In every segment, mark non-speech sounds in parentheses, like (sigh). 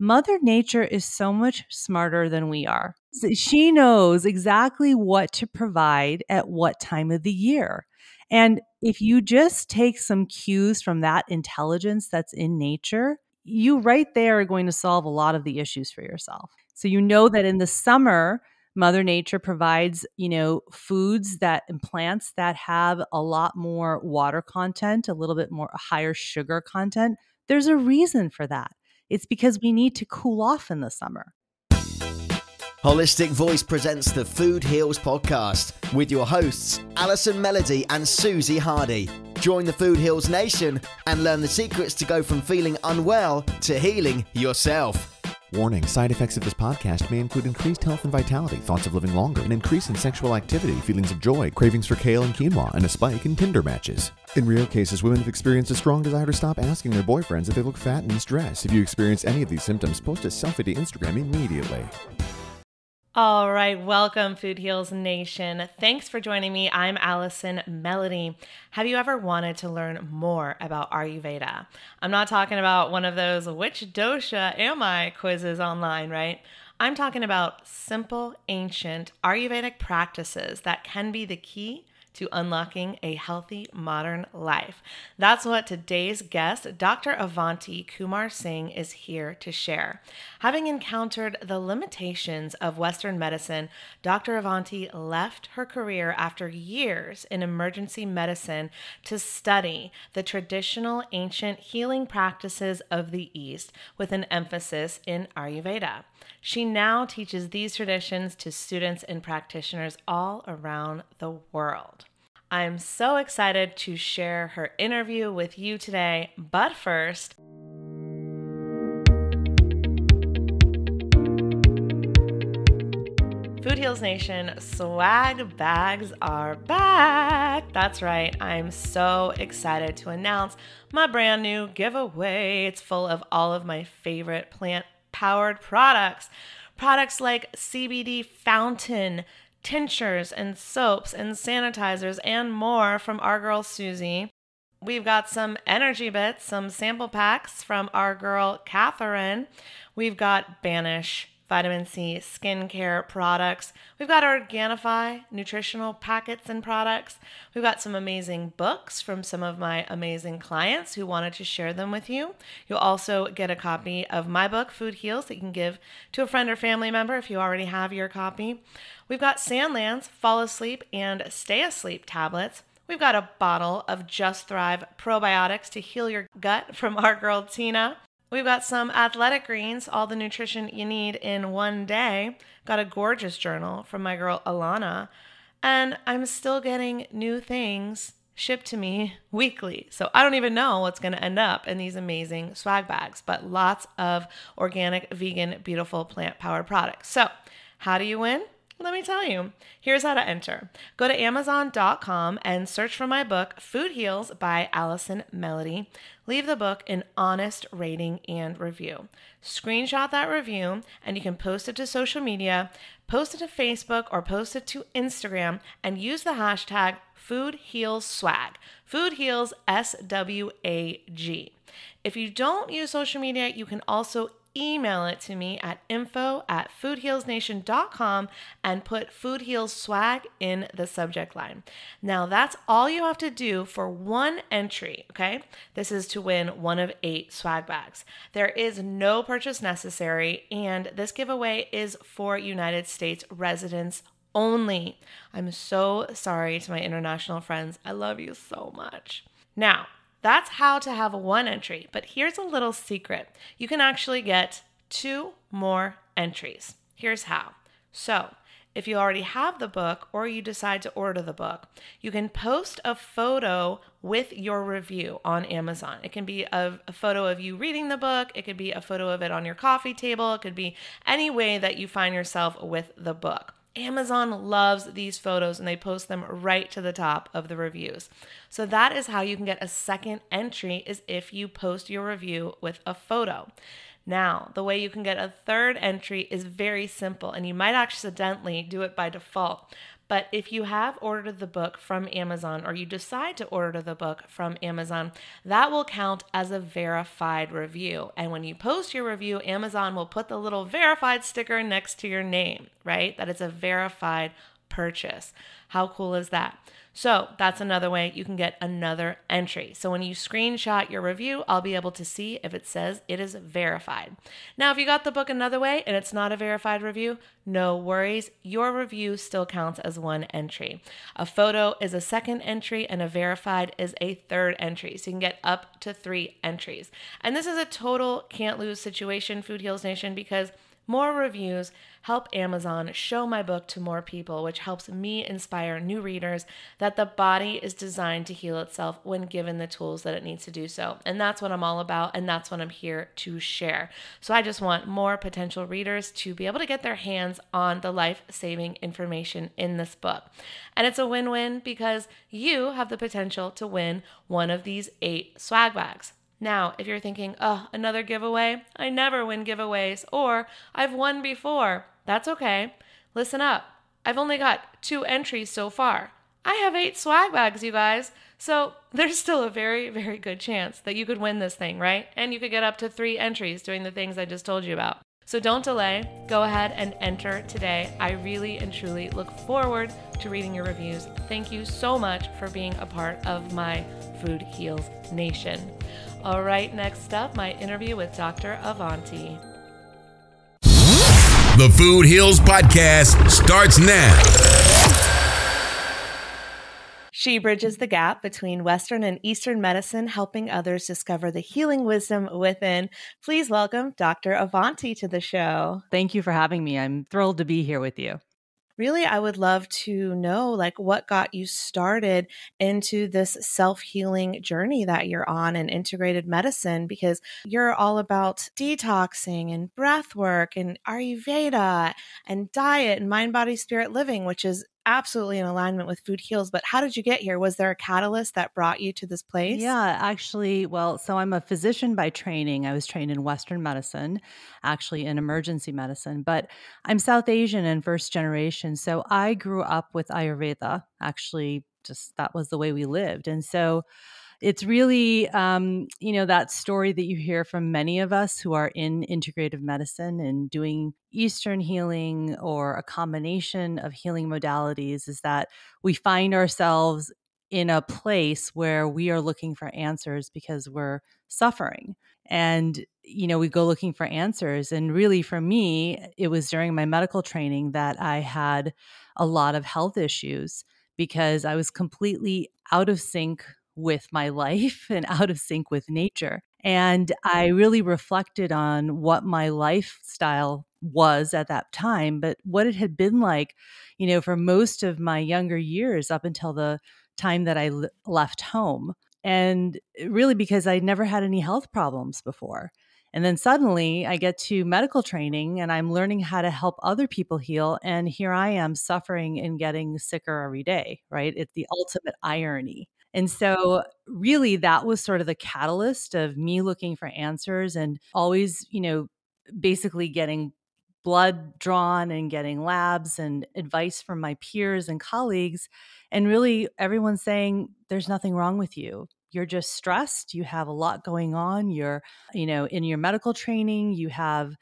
Mother Nature is so much smarter than we are. She knows exactly what to provide at what time of the year. And if you just take some cues from that intelligence that's in nature, you right there are going to solve a lot of the issues for yourself. So you know that in the summer, Mother Nature provides, you know, foods that and plants that have a lot more water content, a little bit more higher sugar content. There's a reason for that. It's because we need to cool off in the summer. Holistic Voice presents the Food Heals podcast with your hosts, Allison Melody and Susie Hardy. Join the Food Heals Nation and learn the secrets to go from feeling unwell to healing yourself. Warning side effects of this podcast may include increased health and vitality, thoughts of living longer, an increase in sexual activity, feelings of joy, cravings for kale and quinoa, and a spike in Tinder matches. In rare cases, women have experienced a strong desire to stop asking their boyfriends if they look fat and in stress. If you experience any of these symptoms, post a selfie to Instagram immediately. All right, welcome, Food Heals Nation. Thanks for joining me. I'm Allison Melody. Have you ever wanted to learn more about Ayurveda? I'm not talking about one of those which dosha am I quizzes online, right? I'm talking about simple, ancient Ayurvedic practices that can be the key to unlocking a healthy modern life. That's what today's guest, Dr. Avanti Kumar Singh, is here to share. Having encountered the limitations of Western medicine, Dr. Avanti left her career after years in emergency medicine to study the traditional ancient healing practices of the East with an emphasis in Ayurveda. She now teaches these traditions to students and practitioners all around the world. I'm so excited to share her interview with you today, but first, Food Heals Nation swag bags are back. That's right. I'm so excited to announce my brand new giveaway. It's full of all of my favorite plant powered products. Products like CBD Fountain, tinctures and soaps and sanitizers and more from our girl Susie. We've got some energy bits, some sample packs from our girl Catherine. We've got Banish vitamin C skincare products. We've got Organifi nutritional packets and products. We've got some amazing books from some of my amazing clients who wanted to share them with you. You'll also get a copy of my book, Food Heals, that you can give to a friend or family member if you already have your copy. We've got Sandlands Fall Asleep and Stay Asleep tablets. We've got a bottle of Just Thrive probiotics to heal your gut from our girl Tina. We've got some athletic greens, all the nutrition you need in one day. Got a gorgeous journal from my girl Alana. And I'm still getting new things shipped to me weekly. So I don't even know what's going to end up in these amazing swag bags, but lots of organic, vegan, beautiful plant powered products. So, how do you win? Let me tell you. Here's how to enter. Go to Amazon.com and search for my book, Food Heals by Allison Melody. Leave the book an honest rating and review. Screenshot that review and you can post it to social media, post it to Facebook, or post it to Instagram and use the hashtag Food Heals Swag. Food Heals S W A G. If you don't use social media, you can also email it to me at info at foodhealsnation.com and put Food Heals Swag in the subject line. Now, that's all you have to do for one entry, okay? This is to win one of eight swag bags. There is no purchase necessary, and this giveaway is for United States residents only. I'm so sorry to my international friends. I love you so much. Now, that's how to have one entry. But here's a little secret you can actually get two more entries. Here's how. So, if you already have the book or you decide to order the book, you can post a photo with your review on Amazon. It can be a, a, photo of you reading the book, it could be a photo of it on your coffee table, it could be any way that you find yourself with the book. Amazon loves these photos and they post them right to the top of the reviews. So that is how you can get a second entry is if you post your review with a photo. Now, the way you can get a third entry is very simple and you might accidentally do it by default. But if you have ordered the book from Amazon or you decide to order the book from Amazon, that will count as a verified review. And when you post your review, Amazon will put the little verified sticker next to your name, right? That it's a verified purchase. How cool is that? So that's another way you can get another entry. So when you screenshot your review, I'll be able to see if it says it is verified. Now, if you got the book another way and it's not a verified review, no worries. Your review still counts as one entry. A photo is a second entry and a verified is a third entry. So you can get up to three entries. And this is a total can't lose situation, Food Heals Nation, because more reviews help Amazon show my book to more people, which helps me inspire new readers that the body is designed to heal itself when given the tools that it needs to do so. And that's what I'm all about, and that's what I'm here to share. So I just want more potential readers to be able to get their hands on the life saving information in this book. And it's a win win because you have the potential to win one of these eight swag bags. Now, if you're thinking, oh, another giveaway, I never win giveaways, or I've won before, that's okay. Listen up. I've only got two entries so far. I have eight swag bags, you guys. So (laughs) there's still a very, very good chance that you could win this thing, right? And you could get up to three entries doing the things I just told you about. So don't delay. Go ahead and enter today. I really and truly look forward to reading your reviews. Thank you so much for being a part of my Food Heals Nation. All right, next up, my interview with Dr. Avanti. The Food Heals Podcast starts now. She bridges the gap between Western and Eastern medicine, helping others discover the healing wisdom within. Please welcome Dr. Avanti to the show. Thank you for having me. I'm thrilled to be here with you really i would love to know like what got you started into this self-healing journey that you're on in integrated medicine because you're all about detoxing and breath work and ayurveda and diet and mind body spirit living which is absolutely in alignment with Food Heals. But how did you get here? Was there a catalyst that brought you to this place? Yeah, actually, well, so I'm a physician by training. I was trained in Western medicine, actually in emergency medicine, but I'm South Asian and first generation. So I grew up with Ayurveda. Actually, just that was the way we lived. And so it's really um, you know that story that you hear from many of us who are in integrative medicine and doing eastern healing or a combination of healing modalities is that we find ourselves in a place where we are looking for answers because we're suffering. And you know we go looking for answers. And really for me it was during my medical training that i had a lot of health issues because i was completely out of sync with my life and (laughs) out of sync with nature. And I mm-hmm. really reflected on what my lifestyle was at that time, but what it had been like, you know, for most of my younger years up until the time that I l- left home. And really because I never had any health problems before. And then suddenly I get to medical training and I'm learning how to help other people heal. And here I am suffering and getting sicker every day, right? It's the ultimate irony. And so, really, that was sort of the catalyst of me looking for answers and always, you know, basically getting blood drawn and getting labs and advice from my peers and colleagues. And really, everyone saying, there's nothing wrong with you. You're just stressed. You have a lot going on. You're, you know, in your medical training, you have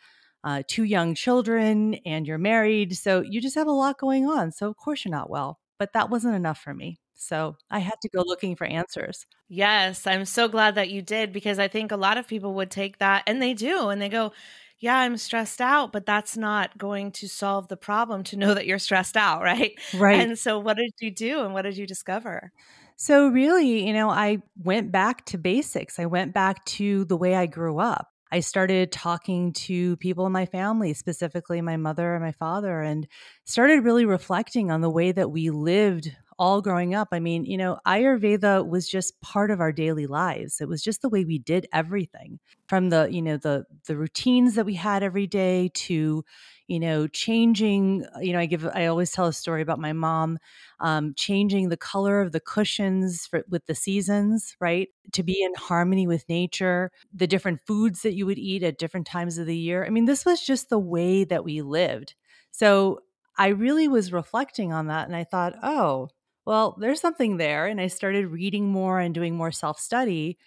uh, two young children and you're married. So you just have a lot going on. So, of course, you're not well. But that wasn't enough for me. So I had to go looking for answers. Yes, I'm so glad that you did because I think a lot of people would take that and they do and they go, yeah, I'm stressed out, but that's not going to solve the problem to know that you're stressed out, (laughs) right? Right. And so what did you do and what did you discover? So really, you know, I went back to basics. I went back to the way I grew up. I started talking to people in my family, specifically my mother and my father, and started really reflecting on the way that we lived all growing up. I mean, you know, Ayurveda was just part of our daily lives. It was just the way we did everything from the, you know, the the routines that we had every day to, you know, changing, you know, I give I always tell a story about my mom um, changing the color of the cushions for, with the seasons, right? To be in harmony with nature, the different foods that you would eat at different times of the year. I mean, this was just the way that we lived. So I really was reflecting on that and I thought, oh, well, there's something there. And I started reading more and doing more self study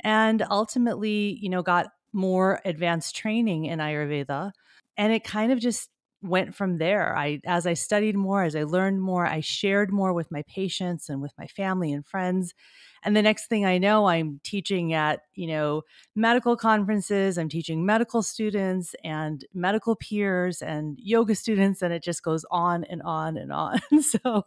and ultimately, you know, got more advanced training in Ayurveda. And it kind of just went from there. I as I studied more, as I learned more, I shared more with my patients and with my family and friends. And the next thing I know, I'm teaching at, you know, medical conferences, I'm teaching medical students and medical peers and yoga students and it just goes on and on and on. (laughs) so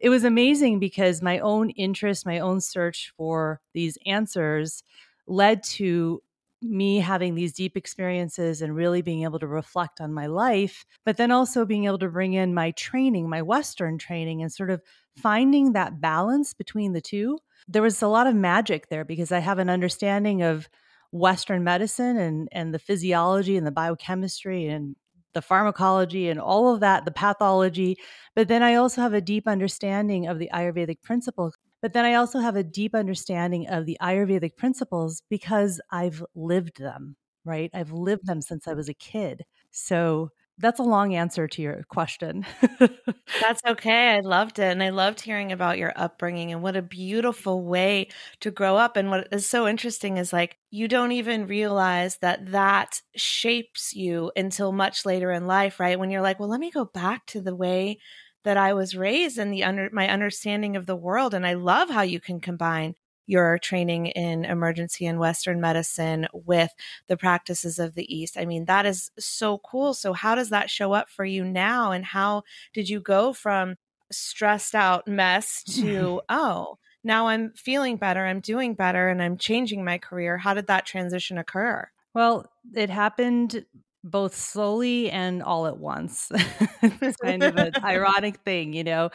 it was amazing because my own interest, my own search for these answers led to me having these deep experiences and really being able to reflect on my life, but then also being able to bring in my training, my Western training, and sort of finding that balance between the two. There was a lot of magic there because I have an understanding of Western medicine and, and the physiology and the biochemistry and the pharmacology and all of that, the pathology. But then I also have a deep understanding of the Ayurvedic principle but then I also have a deep understanding of the Ayurvedic principles because I've lived them, right? I've lived them since I was a kid. So that's a long answer to your question. (laughs) that's okay. I loved it. And I loved hearing about your upbringing and what a beautiful way to grow up. And what is so interesting is like, you don't even realize that that shapes you until much later in life, right? When you're like, well, let me go back to the way that I was raised and the under my understanding of the world. And I love how you can combine your training in emergency and Western medicine with the practices of the East. I mean, that is so cool. So, how does that show up for you now? And how did you go from stressed out mess to, (laughs) oh, now I'm feeling better, I'm doing better, and I'm changing my career? How did that transition occur? Well, it happened both slowly and all at once. (laughs) it's kind of an (laughs) ironic thing, you know.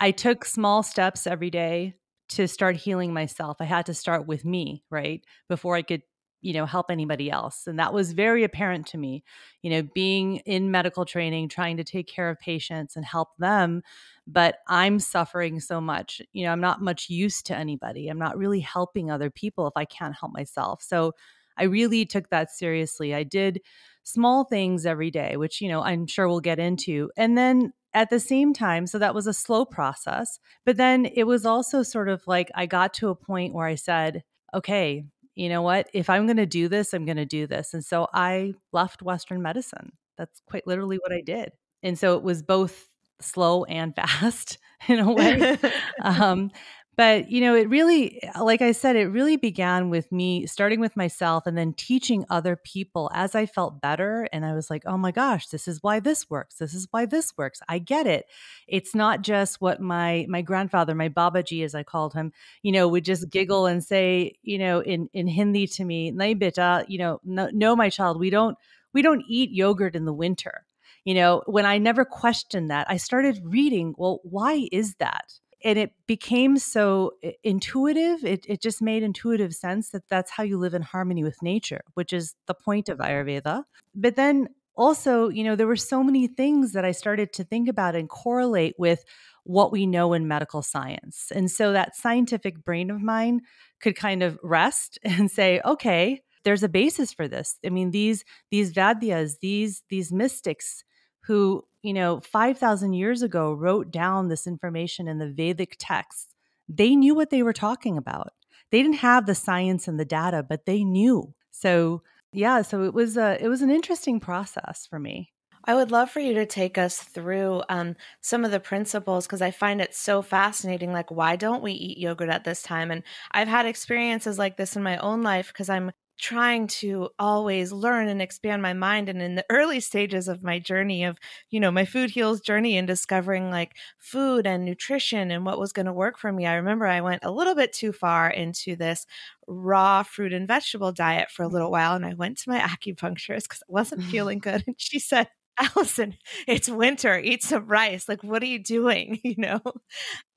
I took small steps every day to start healing myself. I had to start with me, right? Before I could, you know, help anybody else. And that was very apparent to me, you know, being in medical training, trying to take care of patients and help them. But I'm suffering so much. You know, I'm not much use to anybody. I'm not really helping other people if I can't help myself. So I really took that seriously. I did small things every day, which, you know, I'm sure we'll get into. And then at the same time, so that was a slow process. But then it was also sort of like I got to a point where I said, okay, you know what? If I'm going to do this, I'm going to do this. And so I left Western medicine. That's quite literally what I did. And so it was both slow and (laughs) fast in a way. (laughs) um, but, you know, it really, like I said, it really began with me starting with myself and then teaching other people as I felt better. And I was like, oh my gosh, this is why this works. This is why this works. I get it. It's not just what my my grandfather, my Babaji, as I called him, you know, would just mm-hmm. giggle and say, you know, in, in Hindi to me, beta, you know, no, no, my child, we don't we don't eat yogurt in the winter you know when i never questioned that i started reading well why is that and it became so intuitive it, it just made intuitive sense that that's how you live in harmony with nature which is the point of ayurveda. But then also you know there were so many things that i started to think about and correlate with what we know in medical science. And so that scientific brain of mine could kind of rest (laughs) and say okay there's a basis for this. I mean these these vaidyas these these mystics who you know, 5,000 years ago wrote down this information in the Vedic texts, they knew what they were talking about. They didn't have the science and the data, but they knew. So, yeah, so it was a it was an interesting process for me. I would love for you to take us through um, some of the principles because I find it so fascinating. Like, why don't we eat yogurt at this time? And I've had experiences like this in my own life because I'm trying to always learn and expand my mind and in the early stages of my journey of you know my food heals journey and discovering like food and nutrition and what was going to work for me i remember i went a little bit too far into this raw fruit and vegetable diet for a little while and i went to my acupuncturist because i wasn't (laughs) feeling good and she said Allison, it's winter. Eat some rice. Like, what are you doing? (laughs) You know?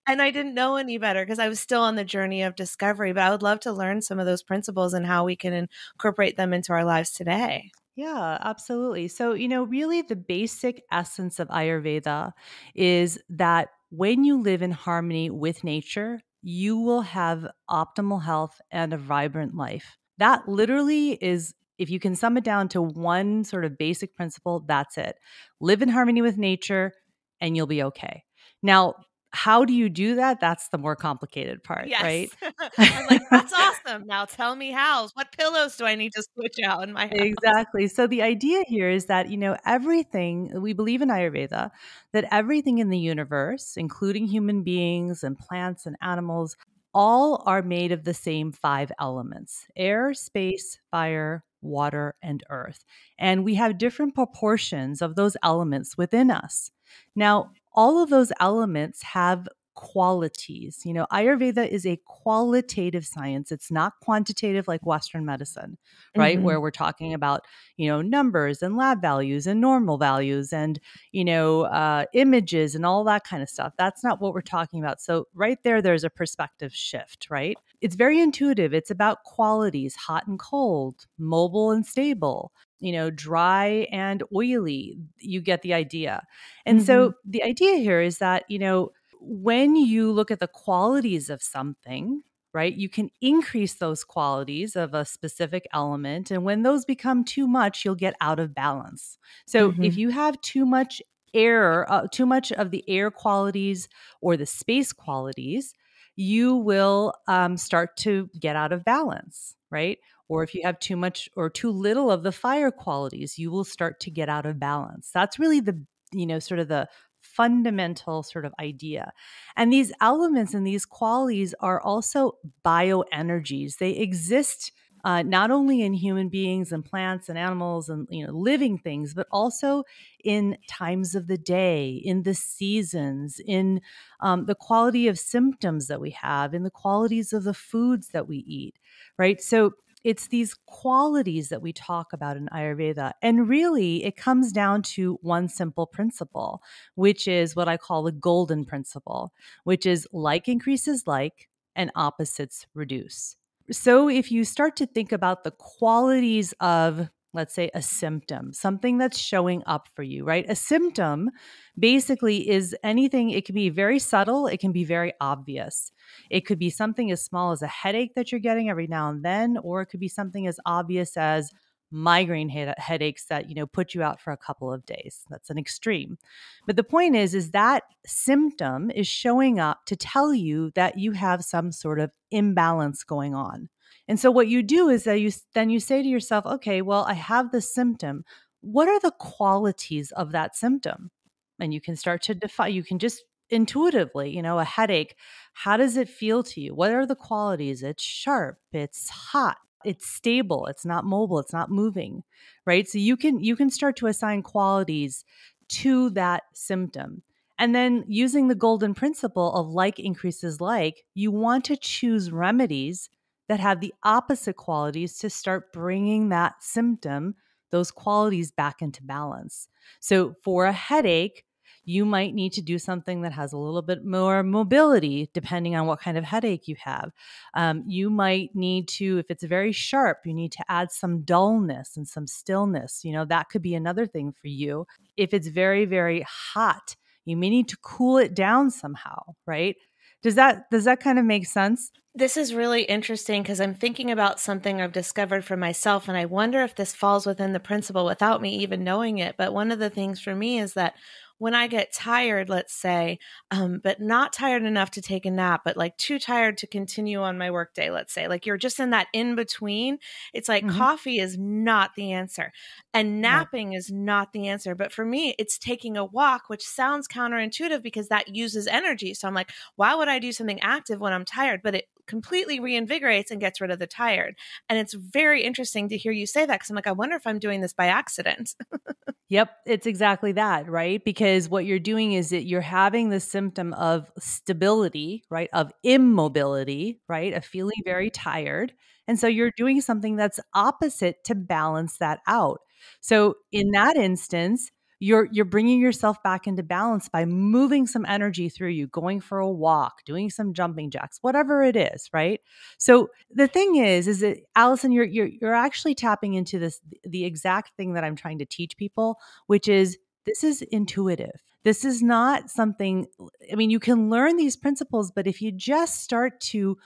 And I didn't know any better because I was still on the journey of discovery. But I would love to learn some of those principles and how we can incorporate them into our lives today. Yeah, absolutely. So, you know, really the basic essence of Ayurveda is that when you live in harmony with nature, you will have optimal health and a vibrant life. That literally is, if you can sum it down to one sort of basic principle, that's it. Live in harmony with nature, and you'll be okay. Now, how do you do that? That's the more complicated part, Yes. right? (laughs) I'm like, (laughs) that's awesome. Now tell me how. What pillows do I need to switch out in my house? Exactly. So the idea here is that, you know, everything, we believe in Ayurveda, that everything in the universe, including human beings and plants and animals, all are made of the same five elements air, space, fire, water, and earth. And we have different proportions of those elements within us. Now, all of those elements have qualities. You know, Ayurveda is a qualitative science. It's not quantitative like Western medicine, right? Mhm. Where we're talking about, you know, numbers and lab values and normal values and, you know, uh, images and all that kind of stuff. That's not what we're talking about. So, right there, there's a perspective shift, right? It's very intuitive. It's about qualities hot and cold, mobile and stable, you know, dry and oily. You get the idea. And so, the idea here is that, you know, when you look at the qualities of something, right, you can increase those qualities of a specific element. And when those become too much, you'll get out of balance. So if Mhm. you have too much air, uh, too much of the air qualities or the space qualities, you will um, start to get out of balance, right? Or if you have too much or too little of the fire qualities, you will start to get out of balance. That's really the, you know, sort of the fundamental sort of idea. And these elements and these qualities are also bioenergies. They exist uh, not only in human beings and plants and animals and you know living things, but also in times of the day, in the seasons, in um, the quality of symptoms that we have, in the qualities of the foods that we eat. Right. So it's these qualities that we talk about in Ayurveda. And really, it comes down to one simple principle, which is what I call the golden principle, which is like increases like and opposites reduce. So if you start to think about the qualities of, let's say, a symptom, something that's showing up for you, right? A symptom basically is anything, it can be very subtle, it can be very obvious. It could be something as small as a headache that you're getting every now and then, or it could be something as obvious as migraine head- headaches that you know put you out for a couple of days. That's an extreme. But the point is is that symptom is showing up to tell you that you have some sort of imbalance going on. And so what you do is that you then you say to yourself okay well i have this symptom. What are the qualities of that symptom? And you can start to define you can just intuitively you know a headache how does it feel to you? What are the qualities? It's sharp it's hot it's stable it's not mobile it's not moving right? So you can you can start to assign qualities to that symptom. And then using the golden principle of like increases like you want to choose remedies that have the opposite qualities to start bringing that symptom those qualities back into balance. So for a headache you might need to do something that has a little bit more mobility depending on what kind of headache you have. Um, you might need to, if it's very sharp, you need to add some dullness and some stillness. You know, that could be another thing for you. If it's very, very hot, you may need to cool it down somehow, right? Does that does that kind of make sense? This is really interesting because I'm thinking about something I've discovered for myself, and I wonder if this falls within the principle without me even knowing it. But one of the things for me is that when I get tired, let's say, um, but not tired enough to take a nap, but like too tired to continue on my workday, let's say, like you're just in that in between, it's like Mhm. coffee is not the answer and napping is not the answer. But for me, it's taking a walk, which sounds counterintuitive because that uses energy. So I'm like, why would I do something active when I'm tired? But it completely reinvigorates and gets rid of the tired. And it's very interesting to hear you say that because I'm like, I wonder if I'm doing this by accident. (laughs) Yep, it's exactly that, right? Because what you're doing is that you're having the symptom of stability, right? Of immobility, right? Of feeling very mm-hmm. tired. And so you're doing something that's opposite to balance that out. So in mm-hmm. that instance, you're you're bringing yourself back into balance by moving some energy through you, going for a walk, doing some jumping jacks, whatever it is, right? So the thing is, is that Allison, you're you're you're actually tapping into this the exact thing that I'm trying to teach people, which is this is intuitive. This is not something. I mean, you can learn these principles, but if you just start to,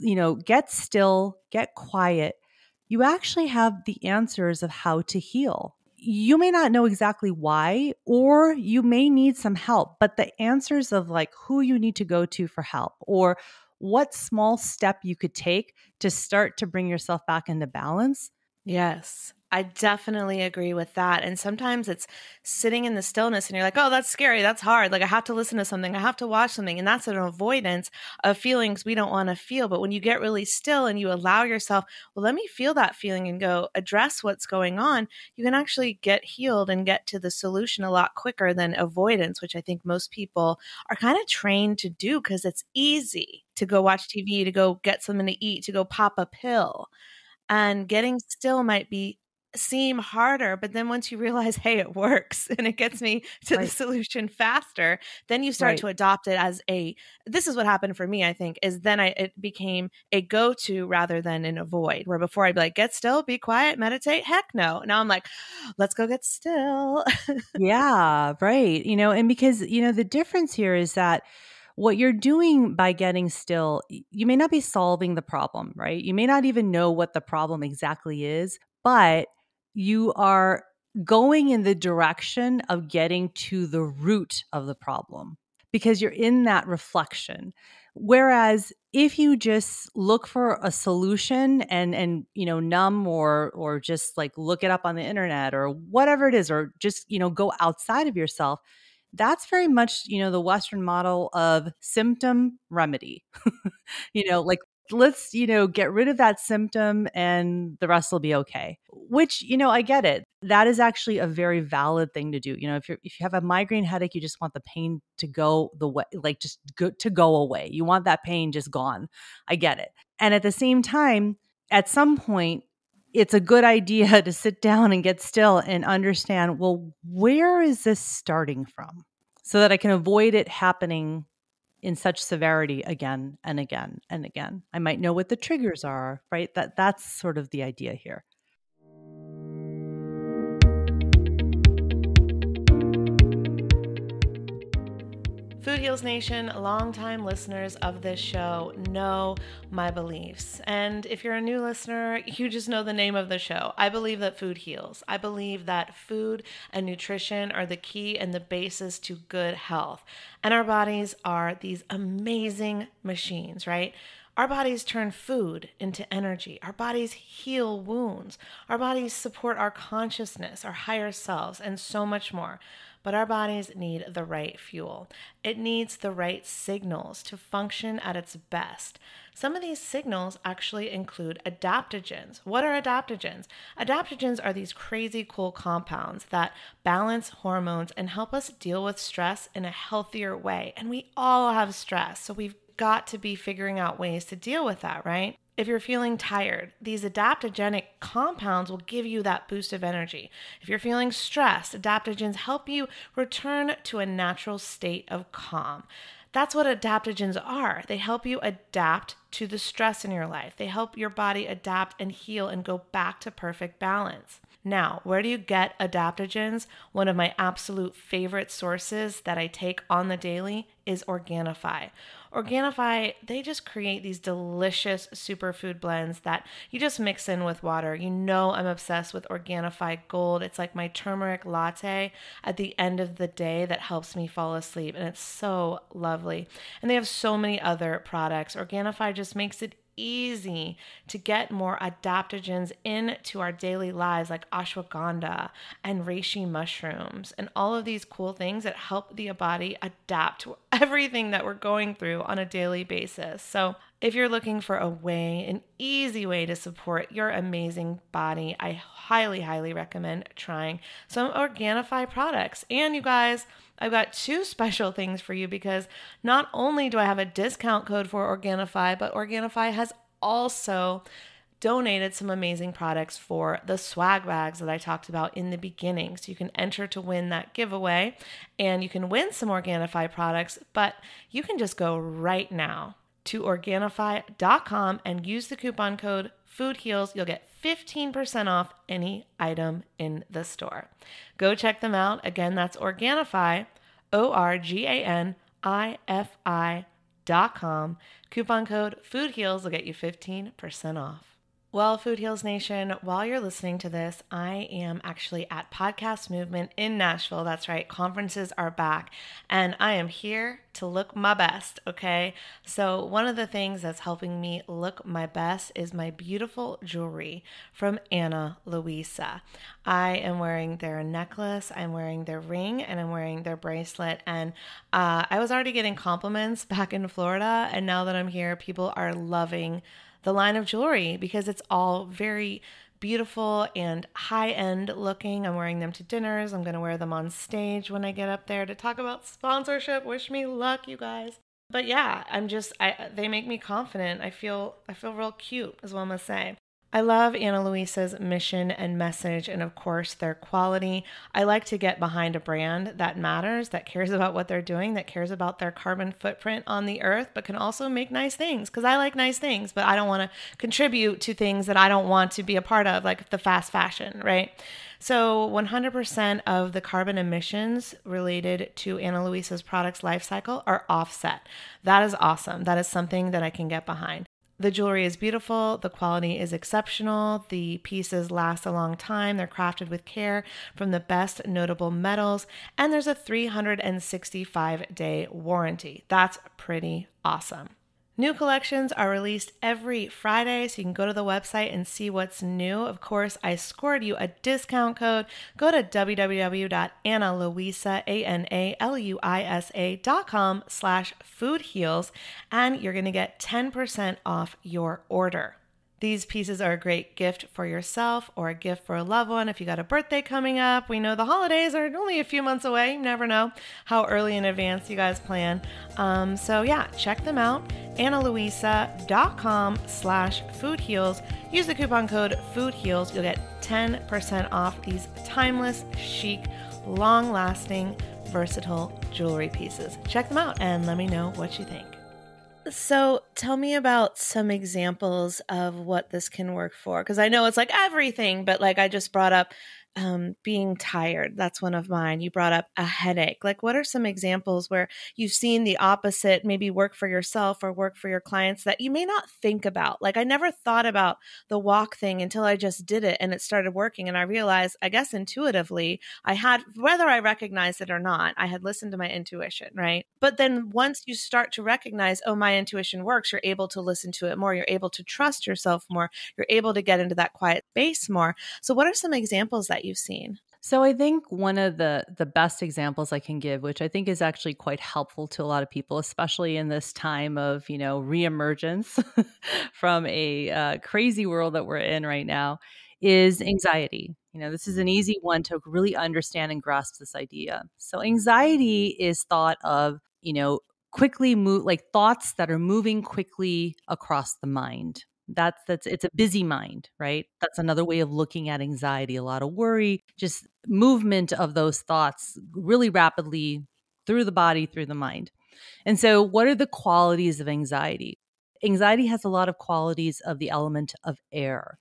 you know, get still, get quiet, you actually have the answers of how to heal. You may not know exactly why, or you may need some help, but the answers of like who you need to go to for help or what small step you could take to start to bring yourself back into balance. Yes. I definitely agree with that. And sometimes it's sitting in the stillness and you're like, oh, that's scary. That's hard. Like, I have to listen to something. I have to watch something. And that's an avoidance of feelings we don't want to feel. But when you get really still and you allow yourself, well, let me feel that feeling and go address what's going on, you can actually get healed and get to the solution a lot quicker than avoidance, which I think most people are kind of trained to do because it's easy to go watch TV, to go get something to eat, to go pop a pill and getting still might be seem harder but then once you realize (laughs) hey it works and it gets me to right. the solution faster then you start right. to adopt it as a this is what happened for me i think is then i it became a go-to rather than an avoid where before i'd be like get still be quiet meditate heck no now i'm like let's go get still (laughs) yeah right you know and because you know the difference here is that what you're doing by getting still, you may not be solving the problem, right? You may not even know what the problem exactly is, but you are going in the direction of getting to the root of the problem because you're in that reflection. Whereas if you just look for a solution and and you know numb or or just like look it up on the internet or whatever it is or just you know go outside of yourself that's very much you know the western model of symptom remedy. (laughs) You know like let's you know get rid of that symptom and the rest will be okay. Which you know i get it. That is actually a very valid thing to do. You know if you if you have a migraine headache you just want the pain to go the way like just go, to go away. You want that pain just gone. I get it. And at the same time at some point it's a good idea (laughs) to sit down and get still and understand well where is this starting from? So that i can avoid it happening in such severity again and again and again. I might know what the triggers are, right? That that's sort of the idea here. Food Heals Nation, longtime listeners of this show know my beliefs. And if you're a new listener, you just know the name of the show. I believe that food heals. I believe that food and nutrition are the key and the basis to good health. And our bodies are these amazing machines, right? Our bodies turn food into energy. Our bodies heal wounds. Our bodies support our consciousness, our higher selves, and so much more. But our bodies need the right fuel. It needs the right signals to function at its best. Some of these signals actually include adaptogens. What are adaptogens? Adaptogens are these crazy cool compounds that balance hormones and help us deal with stress in a healthier way. And we all have stress, so we've got to be figuring out ways to deal with that, right? If you're feeling tired, these adaptogenic compounds will give you that boost of energy. If you're feeling stressed, adaptogens help you return to a natural state of calm. That's what adaptogens are. They help you adapt to the stress in your life. They help your body adapt and heal and go back to perfect balance. Now, where do you get adaptogens? One of my absolute favorite sources that I take on the daily is Organifi. Organifi, they just create these delicious superfood blends that you just mix in with water. You know, I'm obsessed with Organifi Gold. It's like my turmeric latte at the end of the day that helps me fall asleep, and it's so lovely. And they have so many other products. Organifi just makes it easy to get more adaptogens into our daily lives, like ashwagandha and reishi mushrooms, and all of these cool things that help the body adapt to everything that we're going through on a daily basis. So, if you're looking for a way, an easy way to support your amazing body, I highly, highly recommend trying some Organifi products. And you guys, I've got two (laughs) special things for you because not only do I have a discount code for Organifi, but Organifi has also donated some amazing products for the swag bags that I talked about in the beginning. So you can enter to win that giveaway and you can win some Organifi products, but you can just go right now to Organifi.com and use the coupon code FOODHEALS. You'll get 15% off any item in the store. Go check them out. Again, that's Organifi, O R G A N I F I dot com. Coupon code FOODHEALS will get you 15% off. Well, Food Heals Nation, while you're listening to this, I am actually at Podcast Movement in Nashville. That's right, conferences are back, and I am here to look my best, okay? So, one of the things that's helping me look my best is my beautiful jewelry from Ana Luisa. I am wearing their necklace, I'm wearing their ring, and I'm wearing their bracelet. And uh, I was already getting compliments (laughs) back in Florida, and now that I'm here, people are loving the line of jewelry because it's all very beautiful and high end looking. I'm wearing them to dinners. I'm going to wear them on stage when I get up there to talk about sponsorship. Wish me luck, you guys. But yeah, I'm just I they make me confident. I feel I feel real cute is what I'm say. I love Ana Luisa's mission and message, and of course, their quality. I like to get behind a brand that matters, that cares about what they're doing, that cares about their carbon footprint on the earth, but can also make nice things because I like nice things, but I don't want to contribute to things that I don't want to be a part of, like the fast fashion, right? So, 100% of the carbon emissions related to Ana Luisa's products life cycle are offset. That is awesome. That is something that I can get behind. The jewelry is beautiful, the quality is exceptional, the pieces last a long time, they're crafted with care from the best notable metals, and there's a 365 day warranty. That's pretty awesome. New collections are released every Friday, so you can go to the website and see what's new. Of course, I scored you a discount code. Go to www.analuisa, A-N-A-L-U-I-S-A dot com slash foodheals, and you're going to get 10% off your order. These pieces are a great gift for yourself or a gift for a loved one. If you got a birthday coming up, we know the holidays are only a few months away. You never know how early in advance you guys plan. Um, so yeah, check them out. AnaLuisa.com slash foodheals. Use the coupon code foodheals. You'll get 10% off these timeless, chic, long-lasting, versatile jewelry pieces. Check them out and let me know what you think. So tell me about some examples of what this can work for. Because I know it's like everything, but like I just brought up um, being tired. That's one of mine. You brought up a headache. Like, what are some examples where you've seen the opposite maybe work for yourself or work for your clients that you may not think about? Like, I never thought about the walk thing until I just did it and it started working. And I realized, I guess intuitively, I had, whether I recognized it or not, I had listened to my intuition, right? But then once you start to recognize, oh, my intuition works, you're able to listen to it more. You're able to trust yourself more. You're able to get into that quiet space more. So, what are some examples that you've seen? So I think one of the the best examples I can give, which I think is actually quite helpful to a lot of people, especially in this time of you know reemergence (laughs) from a uh, crazy world that we're in right now, is anxiety. You know, this is an easy one to really understand and grasp this idea. So anxiety is thought of you know quickly move like thoughts that are moving quickly across the mind that's that's it's a busy mind right? That's another way of looking at anxiety a lot of worry just movement of those thoughts really rapidly through the body through the mind. And so what are the qualities of anxiety? Anxiety has a lot of qualities of the element of air.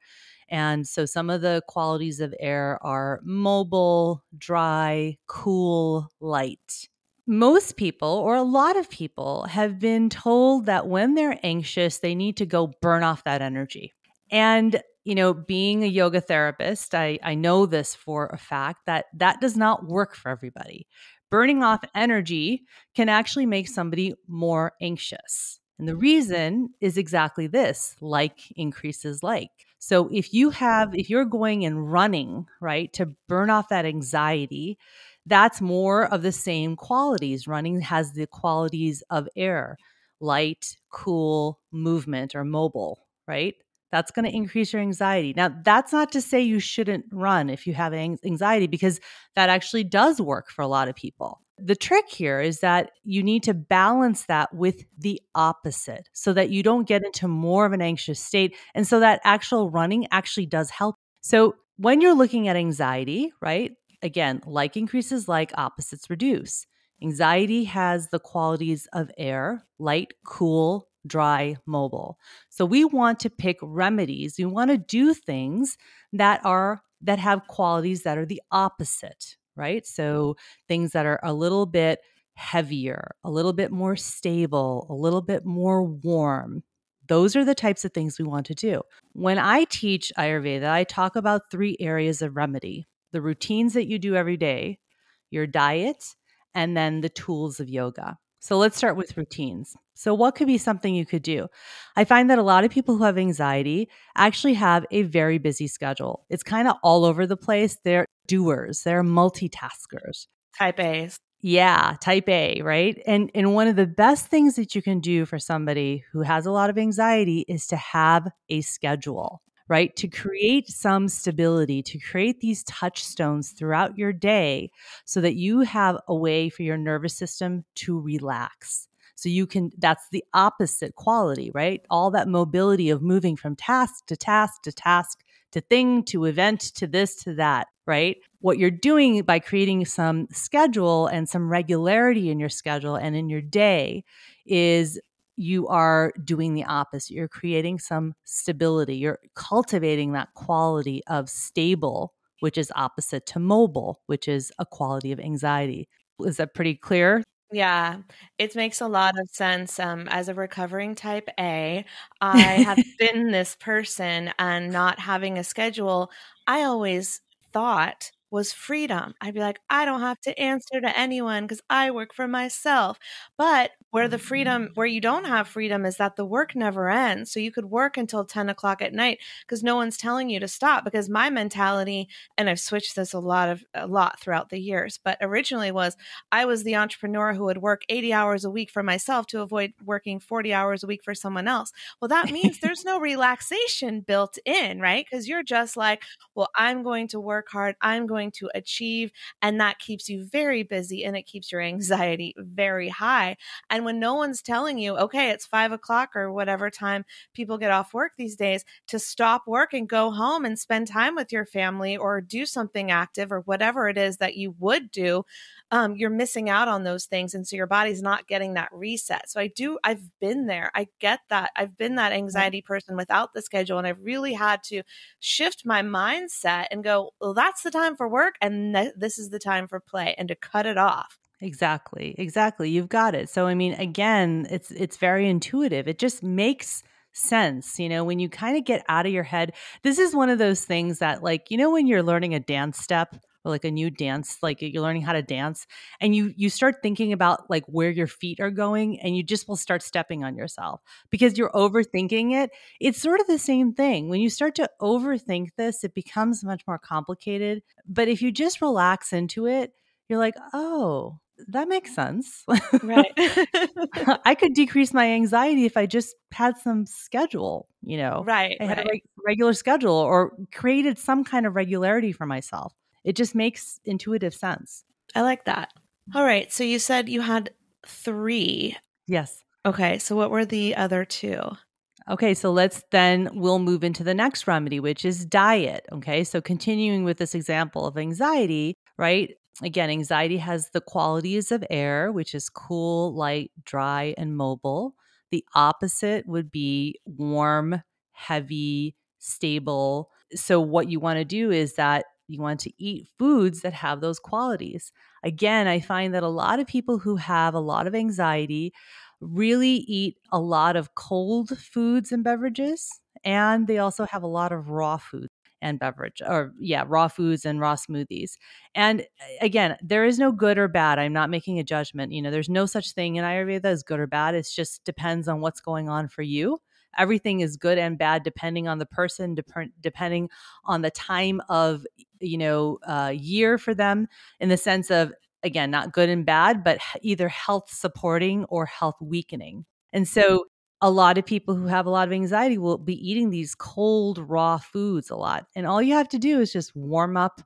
And so some of the qualities of air are mobile dry cool light most people, or a lot of people, have been told that when they're anxious, they need to go burn off that energy. And, you know, being a yoga therapist, I, I know this for a fact that that does not work for everybody. Burning off energy can actually make somebody more anxious. And the reason is exactly this like increases like. So if you have, if you're going and running, right, to burn off that anxiety, that's more of the same qualities. Running has the qualities of air, light, cool, movement, or mobile, right? That's going to increase your anxiety. Now, that's not to say you shouldn't run if you have anxiety, because that actually does work for a lot of people. The trick here is that you need to balance that with the opposite so that you don't get into more of an anxious state. And so that actual running actually does help. So, when you're looking at anxiety, right, Again, like increases like, opposites reduce. Anxiety has the qualities of air, light, cool, dry, mobile. So we want to pick remedies. We want to do things that are that have qualities that are the opposite, right? So things that are a little bit heavier, a little bit more stable, a little bit more warm, Those are the types of things we want to do. When I teach Ayurveda, I talk about three areas of remedy the routines that you do every day, your diet, and then the tools of yoga. So let's start with routines. So, what could be something you could do? I find that a lot of people who have anxiety actually have a very busy schedule. It's kind of all over the place. They're doers, they're multitaskers. Type A's. Yeah, type A, right? And and one of the best things that you can do for somebody who has a lot of anxiety is to have a schedule, right? To create some stability, to create these touchstones throughout your day so that you have a way for your nervous system to relax. So you can, that's the opposite quality, right? All that mobility of moving from task to task to task to thing to event to this to that, right? What you're doing by creating some schedule and some regularity in your schedule and in your day is you are doing the opposite. You're creating some stability. You're cultivating that quality of stable, which is opposite to mobile, which is a quality of anxiety. Is that pretty clear? Yeah, it makes a lot of sense. Um, as a recovering type A, I have (laughs) been this person and not having a schedule. I always thought was freedom. I'd be like, I don't have to answer to anyone because I work for myself. But where the freedom, where you don't have freedom, is that the work never ends. So you could work until 10 o'clock at night because no one's telling you to stop. Because my mentality, and I've switched this a lot of a lot throughout the years, but originally was I was the entrepreneur who would work 80 hours a week for myself to avoid working 40 hours a week for someone else. Well, that (laughs) means there's no relaxation built in, right? Because you're just like, well, I'm going to work hard. I'm going to achieve. And that keeps you very busy and it keeps your anxiety very high. And when no one's telling you, okay, it's five o'clock or whatever time people get off work these days, to stop work and go home and spend time with your family or do something active or whatever it is that you would do, um, you're missing out on those things. And so your body's not getting that reset. So I do, I've been there. I get that. I've been that anxiety person without the schedule. And I've really had to shift my mindset and go, well, that's the time for work. And th- this is the time for play and to cut it off. Exactly. Exactly. You've got it. So I mean again, it's it's very intuitive. It just makes sense, you know, when you kind of get out of your head. This is one of those things that like, you know when you're learning a dance step or like a new dance, like you're learning how to dance and you you start thinking about like where your feet are going and you just will start stepping on yourself because you're overthinking it. It's sort of the same thing. When you start to overthink this, it becomes much more complicated. But if you just relax into it, you're like, "Oh, that makes sense. Right. (laughs) I could decrease my anxiety if I just had some schedule, you know. right. I had right. a regular schedule or created some kind of regularity for myself. It just makes intuitive sense. I like that. Mm-hmm. All right. So you said you had three. Yes. Okay. So what were the other two? Okay, so let's then we'll move into the next remedy, which is diet. Okay, so continuing with this example of anxiety, right? Again, anxiety has the qualities of air, which is cool, light, dry, and mobile. The opposite would be warm, heavy, stable. So, what you want to do is that you want to eat foods that have those qualities. Again, I find that a lot of people who have a lot of anxiety really eat a lot of cold foods and beverages, and they also have a lot of raw food and beverage or yeah raw foods and raw smoothies. And again there is no good or bad. I'm not making a judgment you know there's no such thing in ayurveda as good or bad. It just depends on what's going on for you. Everything is good and bad depending on the person dep- depending on the time of you know uh, year for them in the sense of again not good and bad but either health supporting or health weakening. And so a lot of people who have a lot of anxiety will be eating these cold raw foods a lot and all you have to do is just warm up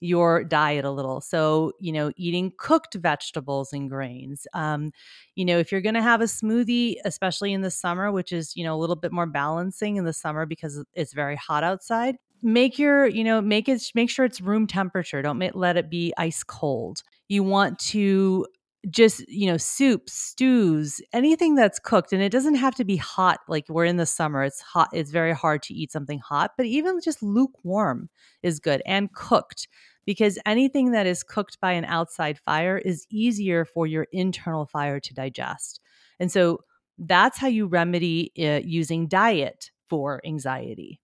your diet a little. So you know eating cooked vegetables and grains um, you know if you're going to have a smoothie especially in the summer which is you know a little bit more balancing in the summer because it's very hot outside make your you know make it make sure it's room temperature don't make, let it be ice cold. You want to just you know soups stews anything that's cooked and it doesn't have to be hot like we're in the summer it's hot it's very hard to eat something hot but even just lukewarm is good and cooked because anything that is cooked by an outside fire is easier for your internal fire to digest and so that's how you remedy it using diet for anxiety.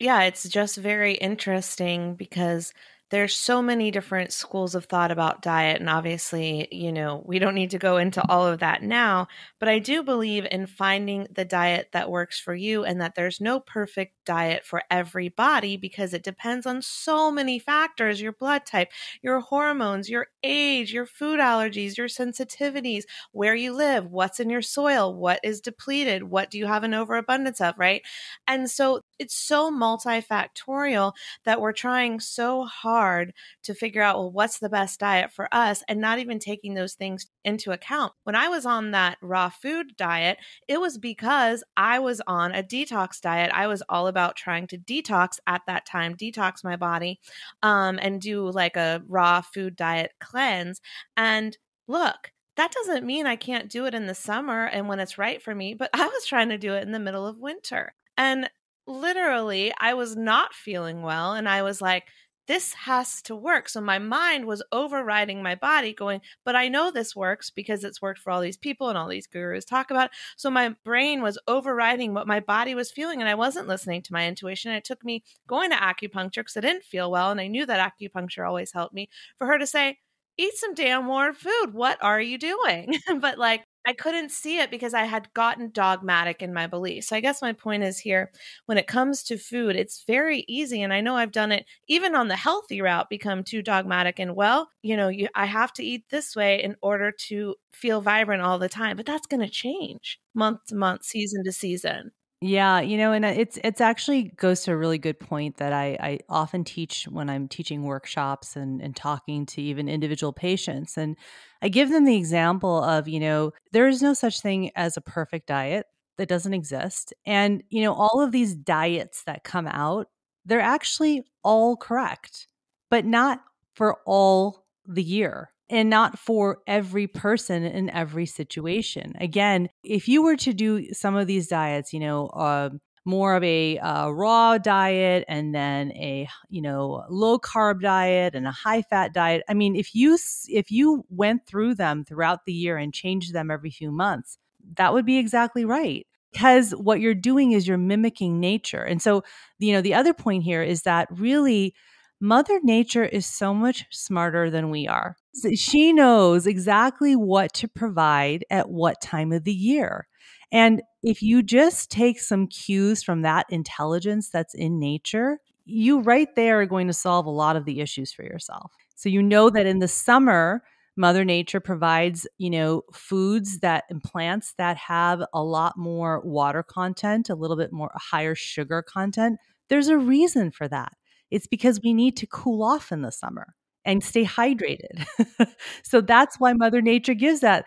Yeah, it's just very interesting because there's so many different schools of thought about diet and obviously you know we don't need to go into all of that now but i do believe in finding the diet that works for you and that there's no perfect diet for every body because it depends on so many factors your blood type your hormones your age your food allergies your sensitivities where you live what's in your soil what is depleted what do you have an overabundance of right? And so it's so multifactorial that we're trying so hard to figure out, well, what's the best diet for us and not even taking those things into account. When I was on that raw food diet, it was because I was on a detox diet. I was all about trying to detox at that time, detox my body, um, and do like a raw food diet cleanse. And look, that doesn't mean I can't do it in the summer and when it's right for me, but (laughs) I was trying to do it in the middle of winter. And literally, I was not feeling well. And I was like, this has to work. So my mind was overriding my body, going, but I know this works because it's worked for all these people and all these gurus talk about. It. So my brain was overriding what my body was feeling, and I wasn't listening to my intuition. It took me going to acupuncture because I didn't feel well, and I knew that acupuncture always helped me. For her to say, eat some damn warm food. What are you doing? (laughs) but like, I couldn't see it because I had gotten dogmatic in my beliefs. So I guess my point is here when it comes to food, it's very easy. And I know I've done it even on the healthy route, become too dogmatic and well, you know, you, I have to eat this way in order to feel vibrant all the time. But that's going to change month to month, season to season. Yeah, you know, and uh, it's it's actually goes to a really good point that I, I often teach when I'm teaching workshops and, and talking to even individual patients. And I give them the example of, you know, there is no such thing as a perfect diet that doesn't exist. And, you know, all of these diets that come out, they're actually all correct, but not for all the year and not for every person in every situation. Again, if you were to do some of these diets, you know, uh, more of a uh, raw diet and then a you know low carb diet and a high fat diet i mean if you if you went through them throughout the year and changed them every few months that would be exactly right because what you're doing is you're mimicking nature and so you know the other point here is that really Mother Nature is so much smarter than we are. She knows exactly what to provide at what time of the year. And if you just take some cues from that intelligence that's in nature, you right there are going to solve a lot of the issues for yourself. So you know that in the summer, Mother Nature provides, you know, foods that and plants that have a lot more water content, a little bit more higher sugar content. There's a reason for that. It's because we need to cool off in the summer and stay hydrated. (laughs) so that's why Mother Nature gives that.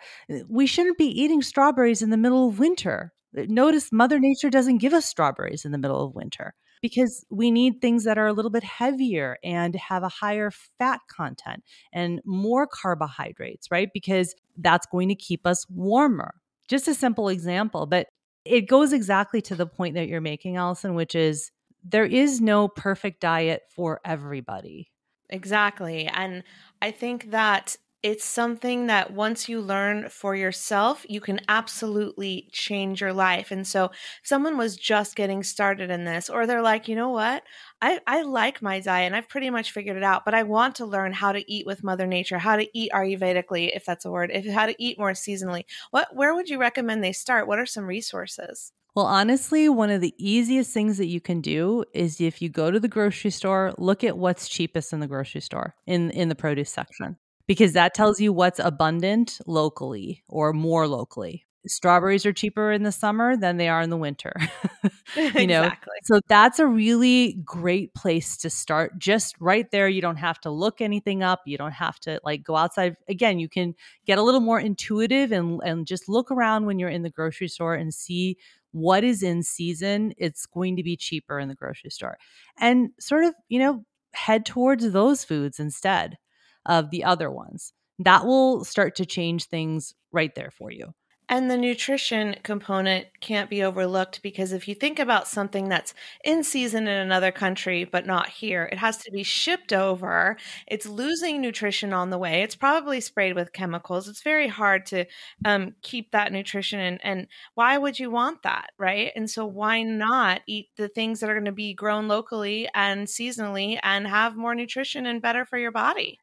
We shouldn't be eating strawberries in the middle of winter. Notice Mother Nature doesn't give us strawberries in the middle of winter because we need things that are a little bit heavier and have a higher fat content and more carbohydrates, right? Because that's going to keep us warmer. Just a simple example, but it goes exactly to the point that you're making, Allison, which is there is no perfect diet for everybody. Exactly. And I think that it's something that once you learn for yourself, you can absolutely change your life. And so, if someone was just getting started in this, or they're like, you know what, I, I like my diet and I've pretty much figured it out, but I want to learn how to eat with Mother Nature, how to eat Ayurvedically, if that's a word, if how to eat more seasonally. What where would you recommend they start? What are some resources? Well, honestly, one of the easiest things that you can do is if you go to the grocery store, look at what's cheapest in the grocery store in in the produce section because that tells you what's abundant locally or more locally. Strawberries are cheaper in the summer than they are in the winter. (laughs) (laughs) you know. Exactly. So that's a really great place to start. Just right there, you don't have to look anything up. You don't have to like go outside. Again, you can get a little more intuitive and and just look around when you're in the grocery store and see what is in season, it's going to be cheaper in the grocery store. And sort of, you know, head towards those foods instead of the other ones. That will start to change things right there for you. And the nutrition component can't be overlooked because if you think about something that's in season in another country but not here, it has to be shipped over. It's losing nutrition on the way. It's probably sprayed with chemicals. It's very hard to um, keep that nutrition. And, and why would you want that? Right. And so why not eat the things that are going to be grown locally and seasonally and have more nutrition and better for your body?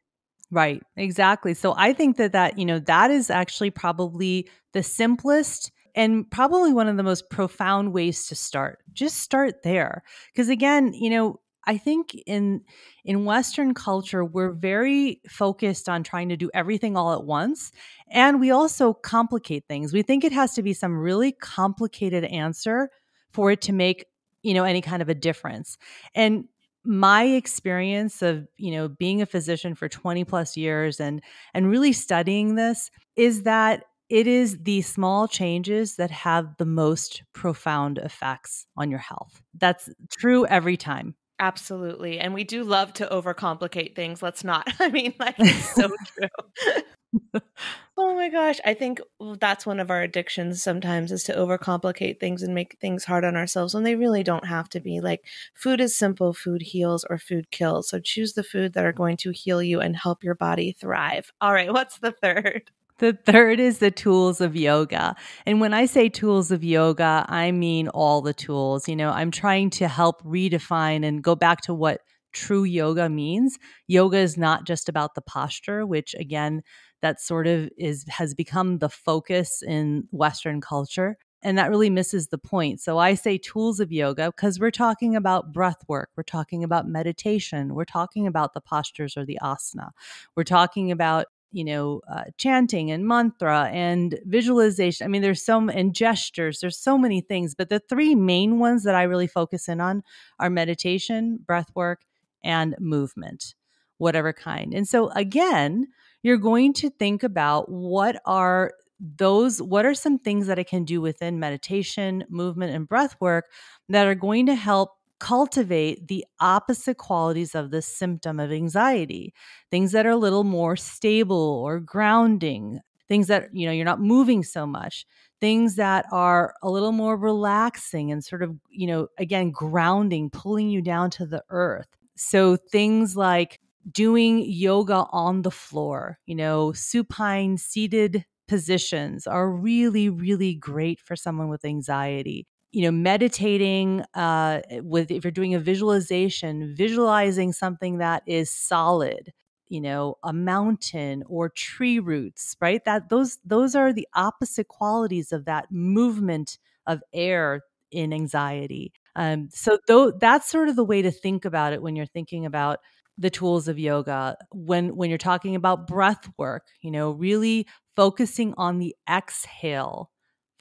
Right, exactly. So I think that that, you know, that is actually probably the simplest and probably one of the most profound ways to start. Just start there. Because again, you know, I think in in western culture we're very focused on trying to do everything all at once and we also complicate things. We think it has to be some really complicated answer for it to make, you know, any kind of a difference. And my experience of you know being a physician for 20 plus years and and really studying this is that it is the small changes that have the most profound effects on your health. That's true every time. Absolutely and we do love to overcomplicate things let's not. (laughs) I mean like it's so (laughs) true oh my gosh. I think that's one of our addictions sometimes is to overcomplicate things and make things hard on ourselves when they really don't have to be. Like food is simple, food heals or food kills. So choose the food that are going to heal you and help your body thrive. All right, what's the third? The third is the tools of yoga. And when I say tools of yoga, I mean all the tools. You know, I'm trying to help redefine and go back to what true yoga means. Yoga is not just about the posture, which again, that sort of is has become the focus in western culture and that really misses the point. So I say tools of yoga because we're talking about breath work, we're talking about meditation, we're talking about the postures or the asana. We're talking about you know, uh, chanting and mantra and visualization. I mean, there's so and gestures. There's so many things, but the three main ones that I really focus in on are meditation, breath work, and movement, whatever kind. And so again, you're going to think about what are those what are some things that I can do within meditation, movement and breath work that are going to help cultivate the opposite qualities of the symptom of anxiety. Things that are a little more stable or grounding, things that you know you're not moving so much things that are a little more relaxing and sort of you know again grounding pulling you down to the earth so things like doing yoga on the floor, you know, supine seated positions are really, really great for someone with anxiety. You know, meditating uh, with, if you're doing a visualization, visualizing something that is solid, you know, a mountain or tree roots, right? That those those are the opposite qualities of that movement of air in anxiety. Um, so though that's sort of the way to think about it when you're thinking about the tools of yoga when when you're talking about breath work you know really focusing on the exhale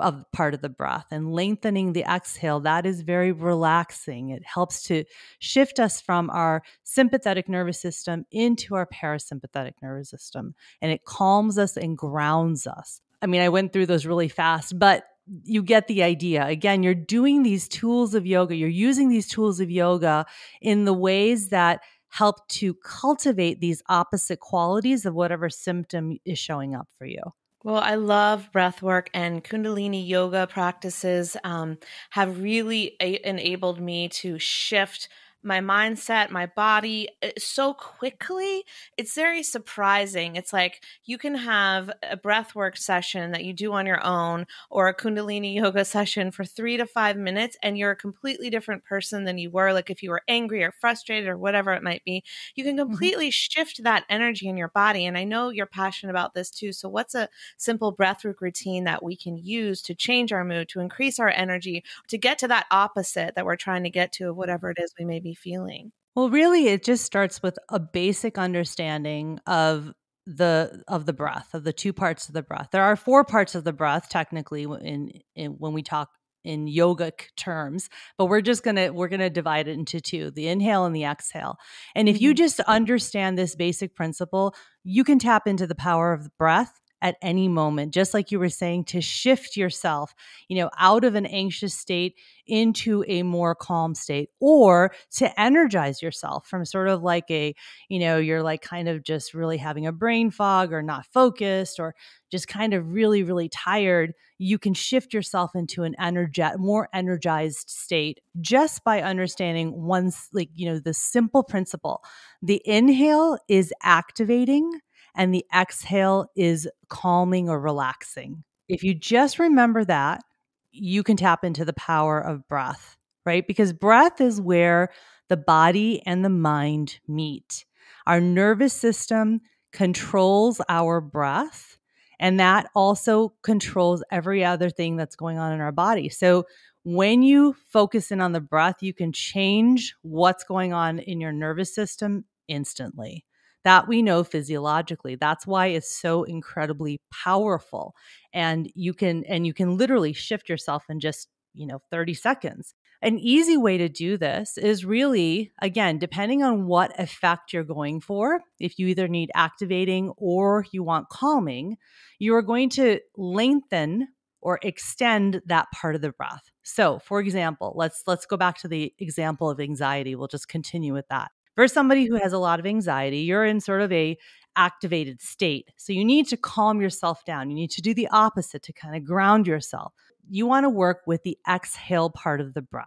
of part of the breath and lengthening the exhale that is very relaxing it helps to shift us from our sympathetic nervous system into our parasympathetic nervous system and it calms us and grounds us i mean i went through those really fast but you get the idea. Again, you're doing these tools of yoga, you're using these tools of yoga in the ways that help to cultivate these opposite qualities of whatever symptom is showing up for you. Well, I love breath work and Kundalini yoga practices um, have really a- enabled me to shift my mindset, my body so quickly. It's very surprising. It's like you can have a breath work session that you do on your own or a Kundalini (laughs) yoga session for three to five minutes, and you're a completely different person than you were. Like if you were angry or frustrated or whatever it might be, you can mm-hmm. completely mm-hmm. shift that energy in your body. And I know you're passionate about this too. So, what's a simple breath work routine that we can use to change our mood, to increase our energy, to get to that opposite that we're trying to get to of whatever it is we may be feeling? Well, really it just starts with a basic understanding of the of the breath, of the two parts of the breath. There are four parts of the breath technically in, in when we talk in yogic terms but we're just gonna we're gonna divide it into two the inhale and the exhale and if you mm-hmm. just understand this basic principle you can tap into the power of the breath at any moment, just like you were saying, to shift yourself, you know, out of an anxious state into a more calm state or to energize yourself from sort of like a, you know, you're like kind of just really having a brain fog or not focused or just kind of really, really tired. You can shift yourself into an energet, more energized state just by understanding one's like, you know, the simple principle. The inhale is activating and the exhale is calming or relaxing. If you just remember that, you can tap into the power of breath, right? Because breath is where the body and the mind meet. Our nervous system controls our breath, and that also controls every other thing that's going on in our body. So, when you focus in on the breath, you can change what's going on in your nervous system instantly. That we know physiologically. That's why it's so incredibly powerful. And you can and you can literally shift yourself in just, you know, 30 seconds. An easy way to do this is really, again, depending on what effect you're going for, if you either need activating or you want calming, you are going to lengthen or extend that part of the breath. So, for example, let's let's go back to the example of anxiety. We'll just continue with that for somebody who has a lot of anxiety, you're in sort of a activated state. So you need to calm yourself down. You need to do the opposite to kind of ground yourself. You want to work with the exhale part of the breath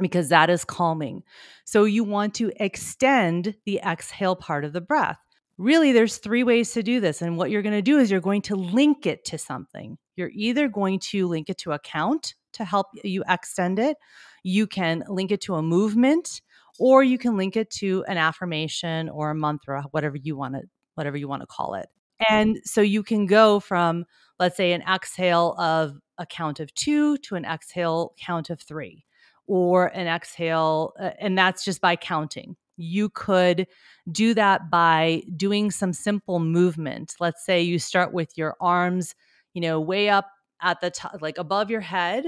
because that is calming. So you want to extend the exhale part of the breath. Really, there's three ways to do this. And what you're going to do is you're going to link it to something. You're either going to link it to a count to help you extend it, you can link it to a movement or you can link it to an affirmation or a mantra, whatever you want to whatever you want to call it. And so you can go from let's say an exhale of a count of 2 to an exhale count of 3 or an exhale uh, and that's just by counting. You could do that by doing some simple movement. Let's say you start with your arms, you know, way up at the top like above your head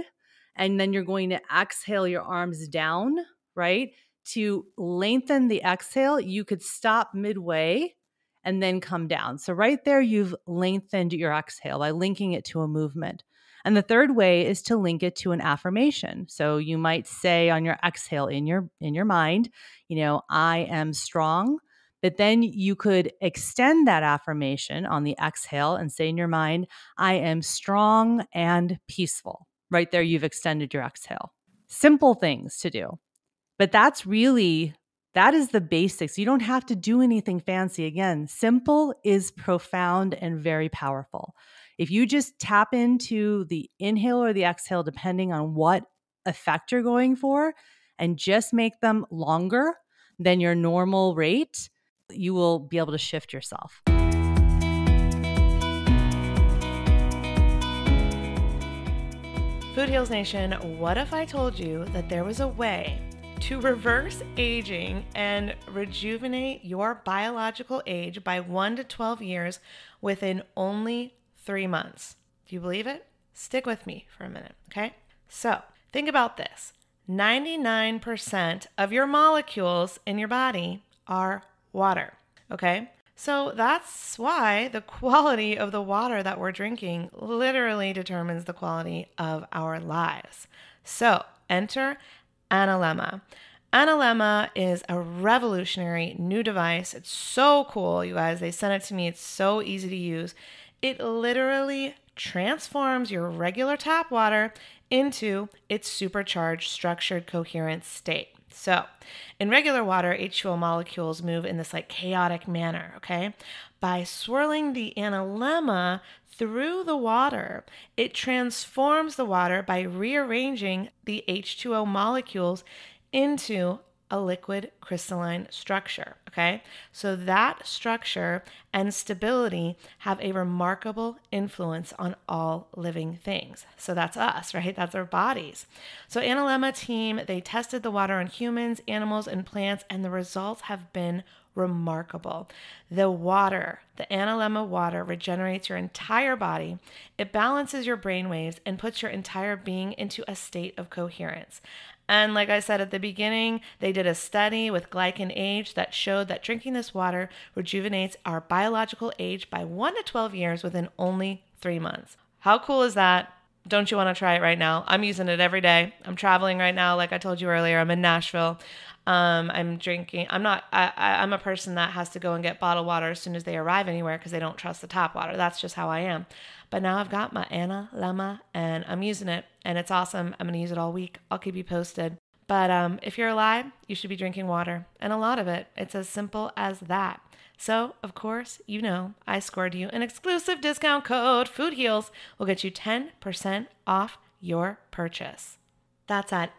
and then you're going to exhale your arms down, right? To lengthen the exhale, you could stop midway and then come down. So, right there, you've lengthened your exhale by linking it to a movement. And the third way is to link it to an affirmation. So you might say on your exhale in your in your mind, you know, I am strong, but then you could extend that affirmation on the exhale and say in your mind, I am strong and peaceful. Right there you've extended your exhale. Simple things to do. But that's really that is the basics. You don't have to do anything fancy. Again, simple is profound and very powerful. If you just tap into the inhale or the exhale, depending on what effect you're going for, and just make them longer than your normal rate, you will be able to shift yourself. Food Heals Nation, what if I told you that there was a way to reverse aging and rejuvenate your biological age by 1 to 12 years within only three months. Do you believe it? Stick with me for a minute, okay? So, think about this 99% of your molecules in your body are water, okay? So that's why the quality of the water that we're drinking literally determines the quality of our lives. So enter Analemma. Analemma is a revolutionary new device. It's so cool, you guys. They sent it to me. It's so easy to use. It literally transforms your regular tap water into its supercharged, structured, coherent state. So, in regular water, H2O molecules move in this like chaotic manner, okay? By swirling the analemma through the water, it transforms the water by rearranging the H2O molecules into a liquid crystalline structure. Okay, so that structure and stability have a remarkable influence on all living things. So that's us, right? That's our bodies. So, Analemma team, they tested the water on humans, animals, and plants, and the results have been remarkable. The water, the Analemma water, regenerates your entire body. It balances your brain waves and puts your entire being into a state of coherence. And like I said at the beginning, they did a study with Glycan Age that showed that drinking this water rejuvenates our biological age by 1 to 12 years within only three months. How cool is that? Don't you want to try it right now? I'm using it every day. I'm traveling right now, like I told you earlier. I'm in Nashville. Um, I'm drinking. I'm not. I, I'm a person that has to go and get bottled water as soon as they arrive anywhere because they don't trust the tap water. That's just how I am. But now I've got my Analemma and I'm using it, and it's awesome. I'm gonna use it all week. I'll keep you posted. But um, if you're alive, you should be drinking water, and a lot of it. It's as simple as that. So, of course, you know, I scored you an exclusive discount code. Food Heals will get you 10% off your purchase. That's at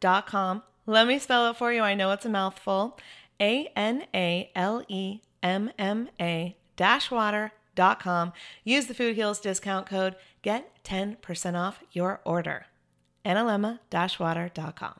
analemma-water.com. Let me spell it for you. I know it's a mouthful. A N A L E M M A dash water.com. Use the Food Heals discount code. Get 10% off your order. analemma-water.com.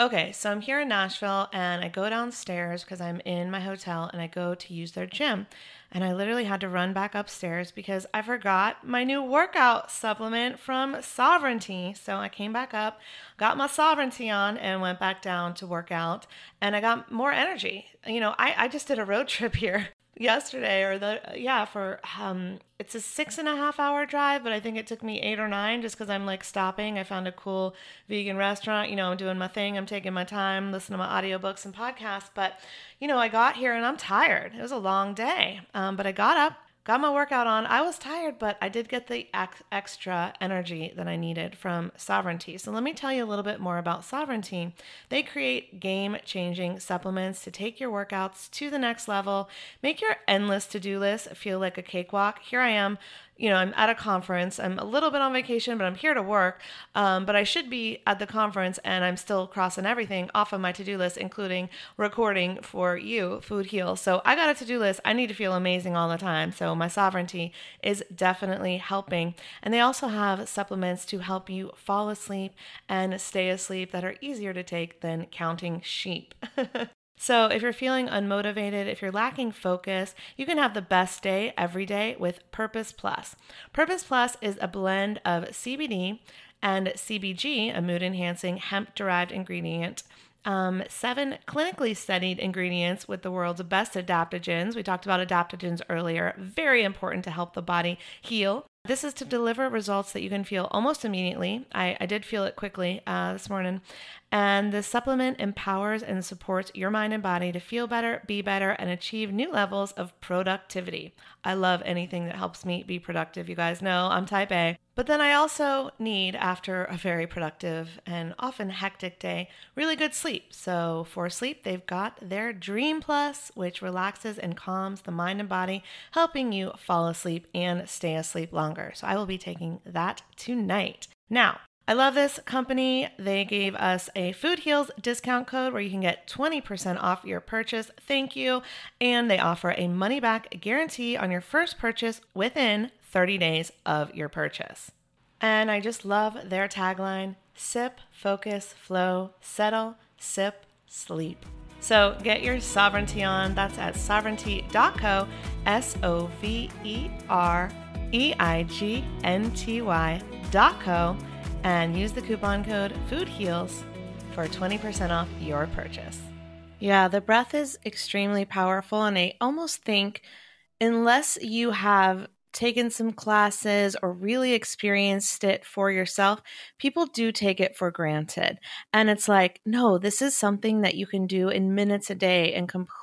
Okay, so I'm here in Nashville and I go downstairs because I'm in my hotel and I go to use their gym. And I literally had to run back upstairs because I forgot my new workout supplement from Sovereignty. So I came back up, got my Sovereignty on, and went back down to work out. And I got more energy. You know, I, I just did a road (laughs) trip here yesterday or the yeah for um it's a six and a half hour drive but i think it took me eight or nine just because i'm like stopping. I found a cool vegan restaurant you know i'm doing my thing i'm taking my time listening to my audiobooks and podcasts but you know i got here and i'm tired. It was a long day um, but i got up got my workout on. I was tired, but I did get the ex- extra energy that I needed from Sovereignty. So let me tell you a little bit more about Sovereignty. They create game changing supplements to take your workouts to the next level, make your endless to do list feel like a cakewalk. Here I am you know, I'm at a conference. I'm a little bit on vacation, but I'm here to work. Um, but I should be at the conference, and I'm still crossing everything off of my to do list, including recording for you, Food Heal. So I got a to do list. I need to feel amazing all the time. So my sovereignty is definitely helping. And they also have supplements to help you fall asleep and stay asleep that are easier to take than counting sheep. (laughs) So, if you're feeling unmotivated, if you're lacking focus, you can have the best day every day with Purpose Plus. Purpose Plus is a blend of CBD and CBG, a mood enhancing hemp derived ingredient. Um, seven clinically studied ingredients with the world's best adaptogens. We talked about adaptogens earlier, very important to help the body heal. This is to deliver results that you can feel almost immediately. I, I did feel it quickly uh, this morning. And the supplement empowers and supports your mind and body to feel better, be better, and achieve new levels of productivity. I love anything that helps me be productive. You guys know I'm type A. But then I also need, after a very productive and often hectic day, really good sleep. So for sleep, they've got their Dream Plus, which relaxes and calms the mind and body, helping you fall asleep and stay asleep longer. So I will be taking that tonight. Now, I love this company. They gave us a Food Heals discount code where you can get 20% off your purchase. Thank you. And they offer a money back guarantee on your first purchase within 30 days of your purchase. And I just love their tagline sip, focus, flow, settle, sip, sleep. So get your sovereignty on. That's at sovereignty.co, S O V E R E I G N T Y.co and use the coupon code FOODHEALS for 20% off your purchase. Yeah, the breath is extremely powerful, and I almost think unless you have taken some classes or really experienced it for yourself, people do take it for granted. And it's like, no, this is something that you can do in minutes a day and completely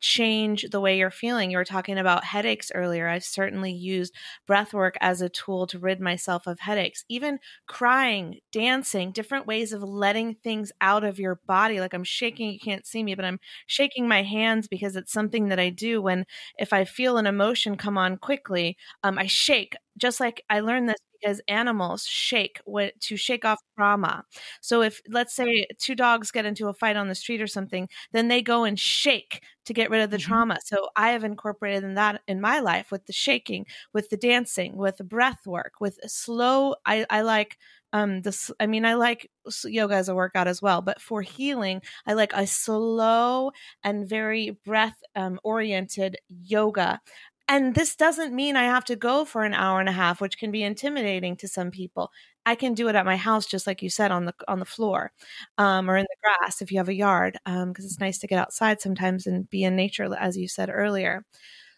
change the way you're feeling. You were talking about headaches earlier. I've certainly used breath work as a tool to rid myself of headaches. Even crying, dancing, different ways of letting things out of your body. Like I'm shaking, you can't see me, but I'm shaking my hands because it's something that I do when if I feel an emotion come on quickly, um, I shake. Just like I learned this because animals shake to shake off trauma. So if let's say two dogs get into a fight on the street or something, then they go and shake to get rid of the mm-hmm. trauma. So I have incorporated in that in my life with the shaking, with the dancing, with the breath work, with slow. I, I like um this i mean i like yoga as a workout as well but for healing i like a slow and very breath um, oriented yoga And this doesn't mean I have to go for an hour and a half, which can be intimidating to some people. I can do it at my house, just like you said, on the on the floor, um, or in the grass if you have a yard, because um, it's nice to get outside sometimes and be in nature, as you said earlier.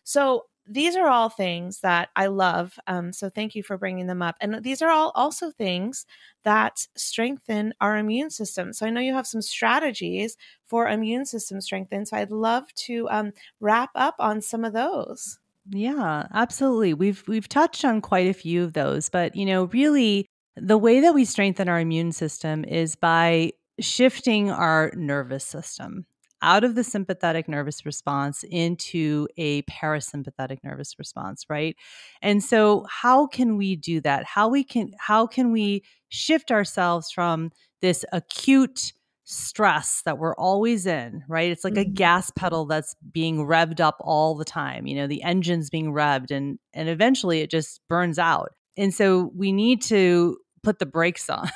So these are all things that I love. Um, so thank you for bringing them up. And these are all also things that strengthen our immune system. So I know you have some strategies for immune system strengthen. So I'd love to um, wrap up on some of those. Yeah, absolutely. We've we've touched on quite a few of those, but you know, really the way that we strengthen our immune system is by shifting our nervous system out of the sympathetic nervous response into a parasympathetic nervous response right and so how can we do that how we can how can we shift ourselves from this acute stress that we're always in right it's like mm-hmm. a gas pedal that's being revved up all the time you know the engine's being revved and and eventually it just burns out and so we need to put the brakes (laughs) on.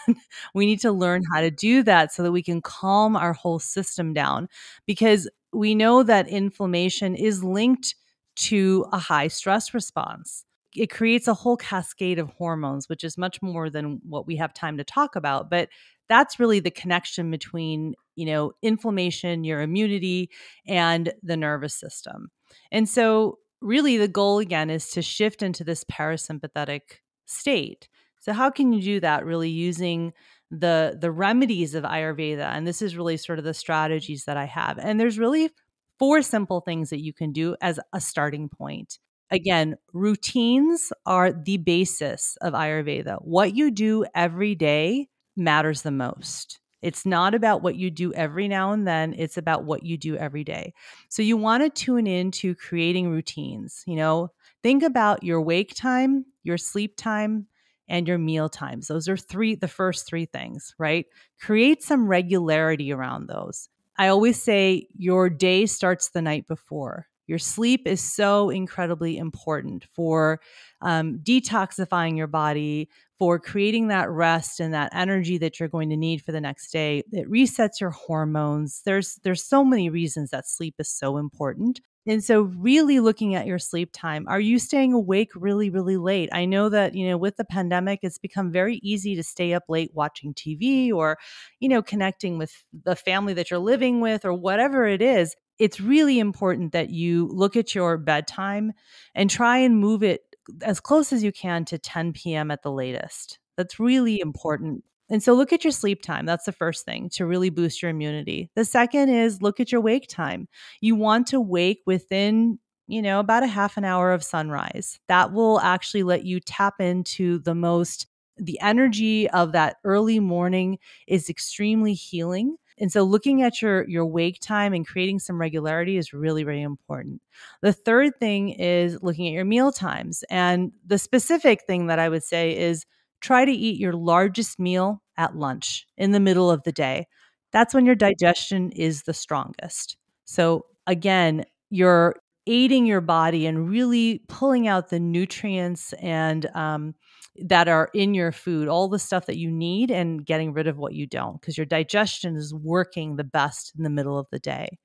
we need to learn how to do that so that we can calm our whole system down because we know that inflammation is linked to a high stress response. It creates a whole cascade of hormones, which is much more than what we have time to talk about. But that's really the connection between, you know, inflammation, your immunity, and the nervous system. And so, really, the goal again is to shift into this parasympathetic state. So how can you do that really using the the remedies of Ayurveda? And this is really sort of the strategies that I have. And there's really four simple things that you can do as a starting point. Again, routines are the basis of Ayurveda. What you do every day matters the most. It's not about what you do every now and then, it's about what you do every day. So you want to tune in to creating routines. You know, think about your wake time, your sleep time, and your meal times. Those are three, the first three things, right? Create some regularity around those. I always say your day starts the night before. Your sleep is so incredibly important for um, detoxifying your body, for creating that rest and that energy that you're going to need for the next day. It resets your hormones. There's there's so many reasons that sleep is so important. And so, really looking at your sleep time, are you staying awake really, really late? I know that, you know, with the pandemic, it's become very easy to stay up late watching TV or, you know, connecting with the family that you're living with or whatever it is. It's really important that you look at your bedtime and try and move it as close as you can to 10 p.m. at the latest. That's really important and so look at your sleep time. That's the first thing to really boost your immunity. The second is look at your wake time. You want to wake within, you know, about a half an hour of sunrise. That will actually let you tap into the most the energy of that early morning is extremely healing. And so looking at your your wake time and creating some regularity is really really important. The third thing is looking at your meal times. And the specific thing that I would say is try to eat your largest meal at lunch in the middle of the day. That's when your digestion is the strongest. So, again, you're aiding your body and really pulling out the nutrients and um, that are in your food, all the stuff that you need, and getting rid of what you don't, because your digestion is working the best in the middle of the day.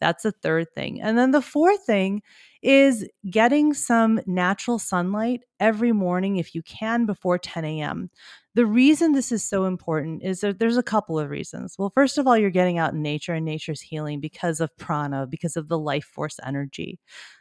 That's the third thing. And then the fourth thing is getting some natural sunlight every morning if you can before 10 a.m. The reason this is so important is that there's a couple of reasons. Well, first of all, you're getting out in nature and nature's healing because of prana, because of the life force energy.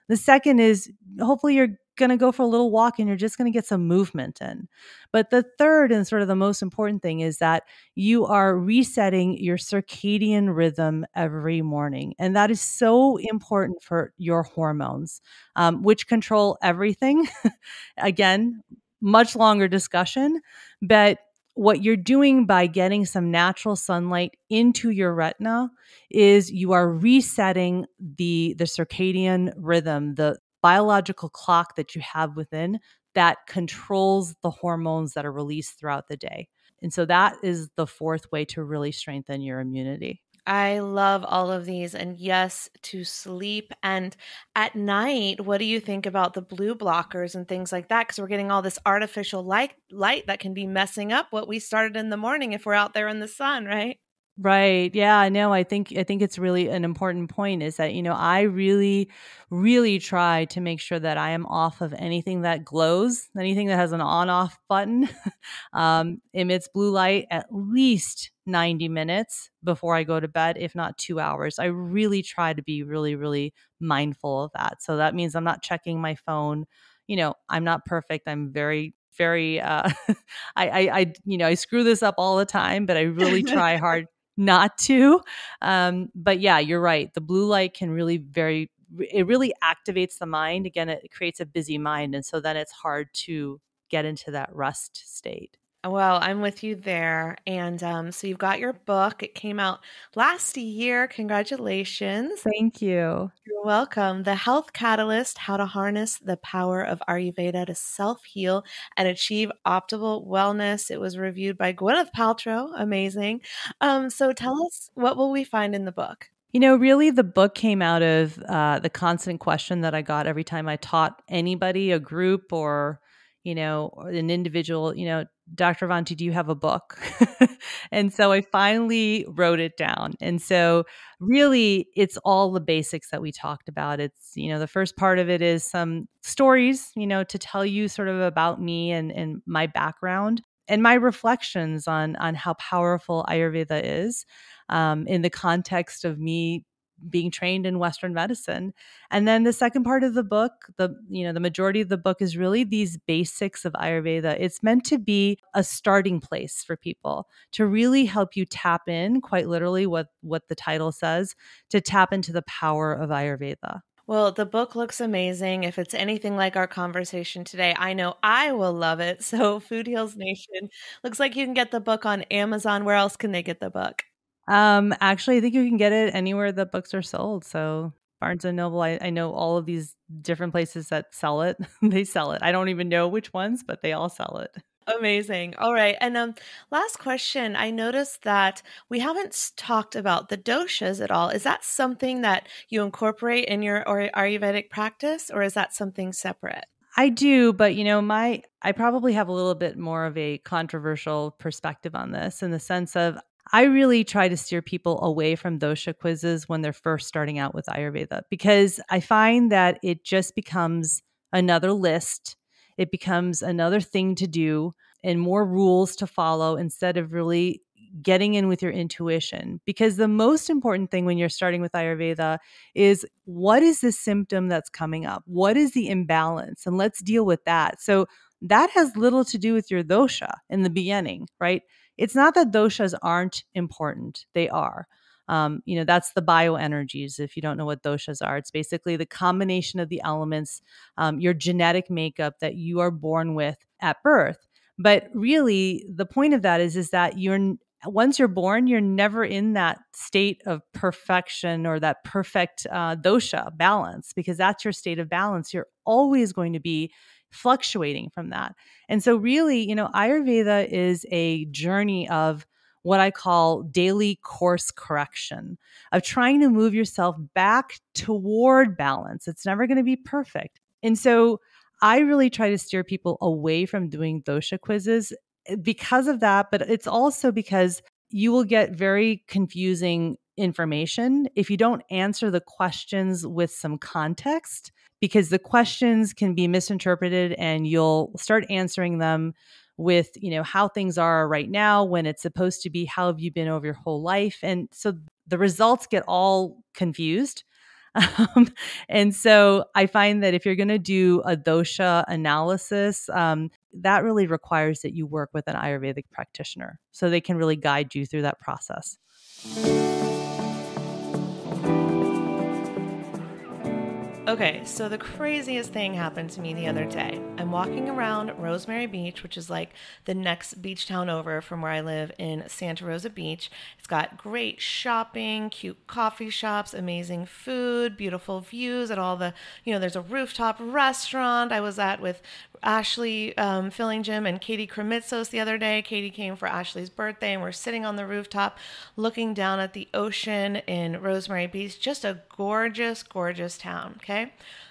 The second is hopefully you're going to go for a little walk and you're just going to get some movement in. But the third and sort of the most important thing is that you are resetting your circadian rhythm every morning. And that is so important for your hormones, um, which control everything. (laughs) Again, much longer discussion, but what you're doing by getting some natural sunlight into your retina is you are resetting the the circadian rhythm the biological clock that you have within that controls the hormones that are released throughout the day. And so that is the fourth way to really strengthen your immunity. I love all of these. And yes, to sleep. And at night, what do you think about the blue blockers and things like that? Because we're getting all this artificial light light that can be messing up what we started in the morning if we're out there in the sun, right? Right. Yeah, no, I think I think it's really an important point is that, you know, I really really try to make sure that I am off of anything that glows, anything that has an on-off button, (laughs) um, emits blue light at least 90 minutes before I go to bed, if not 2 hours. I really try to be really really mindful of that. So that means I'm not checking my phone. You know, I'm not perfect. I'm very very uh (laughs) I, I I you know I screw this up all the time, but I really (laughs) try hard not to. Um, but yeah, you're right. The blue light can really very it really activates the mind. Again, it creates a busy mind, and so then it's hard to get into that rest state. Well, I'm with you there. And um, so you've got your book. It came out last year. Congratulations. Thank you. You're welcome. The Health Catalyst How to Harness the Power of Ayurveda to Self Heal and Achieve Optimal Wellness. It was reviewed by Gwyneth Paltrow. Amazing. Um, so tell us, what will we find in the book? You know, really, the book came out of uh, the constant question that I got every time I taught anybody, a group, or you know, an individual, you know, Dr. Avanti, do you have a book? (laughs) and so I finally wrote it down. And so really it's all the basics that we talked about. It's, you know, the first part of it is some stories, you know, to tell you sort of about me and, and my background and my reflections on on how powerful Ayurveda is um, in the context of me being trained in western medicine and then the second part of the book the you know the majority of the book is really these basics of ayurveda it's meant to be a starting place for people to really help you tap in quite literally what what the title says to tap into the power of ayurveda well, the book looks amazing. If it's anything like our conversation today, I know I will love it. (laughs) So, Food Heals Nation looks like you can get the book on Amazon. Where else can they get the book? Um, actually, I think you can get it anywhere that books are sold. So Barnes and Noble, I, I know all of these different places that sell it. (laughs) they sell it. I don't even know which ones, but they all sell it. Amazing. All right. And um last question. I noticed that we haven't talked about the doshas at all. Is that something that you incorporate in your Ayurvedic practice or is that something separate? I do, but you know, my I probably have a little bit more of a controversial perspective on this in the sense of I really try to steer people away from dosha quizzes when they're first starting out with Ayurveda because I find that it just becomes another list. It becomes another thing to do and more rules to follow instead of really getting in with your intuition. Because the most important thing when you're starting with Ayurveda is what is the symptom that's coming up? What is the imbalance? And let's deal with that. So that has little to do with your dosha in the beginning, right? It's not that doshas aren't important, they are. Um, you know, that's the bioenergies. If you don't know what doshas are, it's basically the combination of the elements, um, your genetic makeup that you are born with at birth. But really, the point of that is, is that you're once you're born, you're never in that state of perfection or that perfect uh, dosha balance because that's your state of balance. You're always going to be fluctuating from that. And so, really, you know, Ayurveda is a journey of what I call daily course correction, of trying to move yourself back toward balance. It's never going to be perfect. And so, I really try to steer people away from doing dosha quizzes eh, because of that, but it's also because you will get very confusing information if you don't answer the questions with some context because the questions can be misinterpreted and you'll start answering them with you know how things are right now when it's supposed to be how have you been over your whole life? And so the results get all confused. (laughs) Um, and so i find that if you're going to do a dosha analysis um, that really requires that you work with an ayurvedic practitioner so they can really guide you through that process Okay, so the craziest thing happened to me the other day. I'm walking around Rosemary Beach, which is like the next beach town over from where I live in Santa Rosa Beach. It's got great shopping, cute coffee shops, amazing food, beautiful views at all the, you know, there's a rooftop restaurant I was at with Ashley um, Filling Gym and Katie Kremitzos the other day. Katie came for Ashley's birthday, and we're sitting on the rooftop looking down at the ocean in Rosemary Beach. Just a gorgeous, gorgeous town. Okay.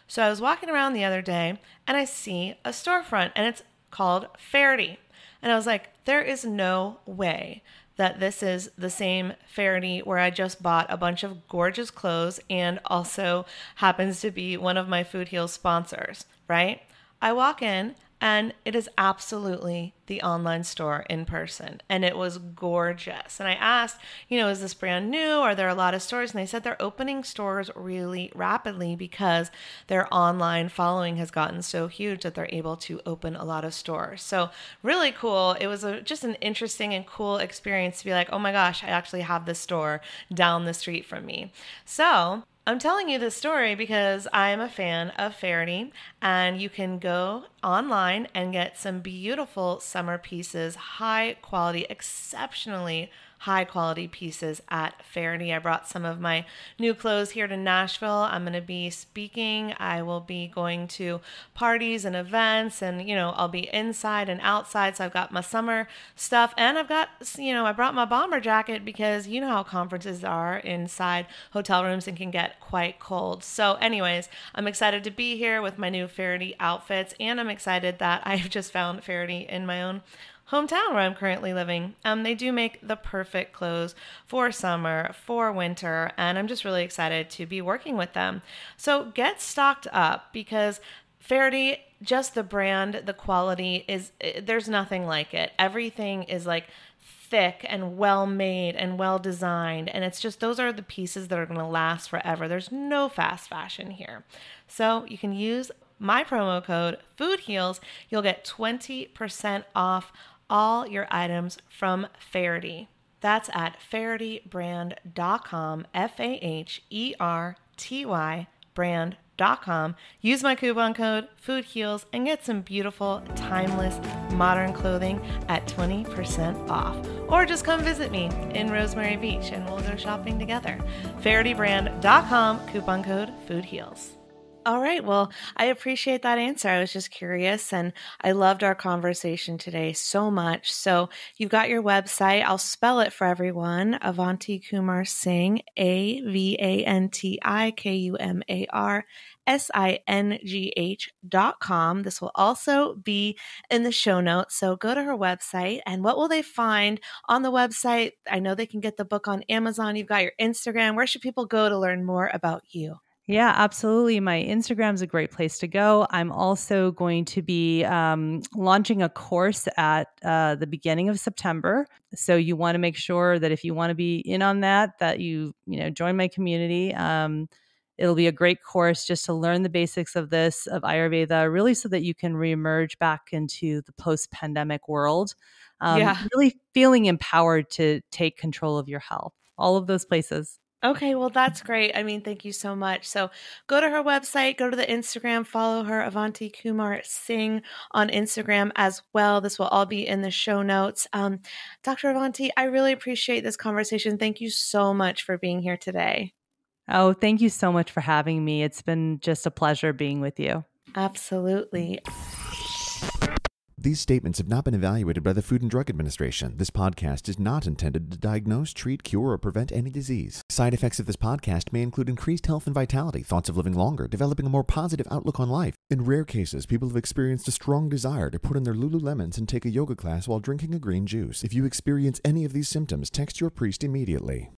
So I was walking around the other day and I see a storefront and it's called Faherty. And I was like, there is no way that this is the same Faherty where I just bought a bunch of gorgeous clothes and also happens to be one of my Food Heals sponsors, right? I walk in and it is absolutely the online store in person. And it was gorgeous. And i asked you know is this brand new? Are there a lot of stores? And they said they're opening stores really rapidly because their online following has gotten so huge that they're able to open a lot of stores. So really cool. It was a, just an interesting and cool experience to be like oh my gosh i actually have this store down the street from me. So I'm telling you this story because I am a fan of Faherty, and you can go online and get some beautiful summer pieces, high quality, exceptionally high quality pieces at Faherty. I brought some of my new clothes here to Nashville. I'm going to be speaking. I will be going to parties and events, and you know, I'll be inside and outside. So I've got my summer stuff, and I've got, you know, I brought my bomber jacket because you know how conferences are inside hotel rooms and can get quite cold. So, anyways, I'm excited to be here with my new Faherty outfits, and I'm excited that (laughs) I've just found Faherty in my own hometown where I'm currently living. Um, they do make the perfect clothes for summer, for winter, and I'm just really excited to be working with them. So get stocked up because Faherty, just the brand, the quality is eh, there's nothing like it. Everything is like thick and well made and well designed. And it's just those are the pieces that are going to last forever. There's no fast fashion here. So you can use my promo code Food Heals. You'll get 20% off all your items from Faherty. That's at fahertybrand.com, F A H E R T Y brand.com. Use my coupon code FOODHEALS and get some beautiful, timeless, modern clothing at 20% off. Or just come visit me in Rosemary Beach and we'll go shopping together. fahertybrand.com, coupon code FOODHEALS. All right. Well, I appreciate that answer. I was just curious and I loved our conversation today so much. So you've got your website. I'll spell it for everyone. Avanti Kumar Singh, A V A N T I K U M A R S I N G H dot com. This will also be in the show notes. So go to her website and what will they find on the website? I know they can get the book on Amazon. You've got your Instagram. Where should people go to learn more about you? Yeah, absolutely. My Instagram is a great place to go. I'm also going to be um, launching a course at uh, the beginning of September. So you want to make sure that if you want to be in on that, that you you know join my community. Um, it'll be a great course just to learn the basics of this of Ayurveda, really, so that you can reemerge back into the post-pandemic world. Um, yeah, really feeling empowered to take control of your health. All of those places. Okay, well, that's great. I mean, thank you so much. So go to her website, go to the Instagram, follow her, Avanti Kumar Singh on Instagram as well. This will all be in the show notes. Um, Dr. Avanti, I really appreciate this conversation. Thank you so much for being here today. Oh, thank you so much for having me. It's been just a pleasure being with you. Absolutely. These statements have not been evaluated by the Food and Drug Administration. This podcast is not intended to diagnose, treat, cure, or prevent any disease. Side effects of this podcast may include increased health and vitality, thoughts of living longer, developing a more positive outlook on life. In rare cases, people have experienced a strong desire to put in their Lululemons and take a yoga class while drinking a green juice. If you experience any of these symptoms, text your priest immediately.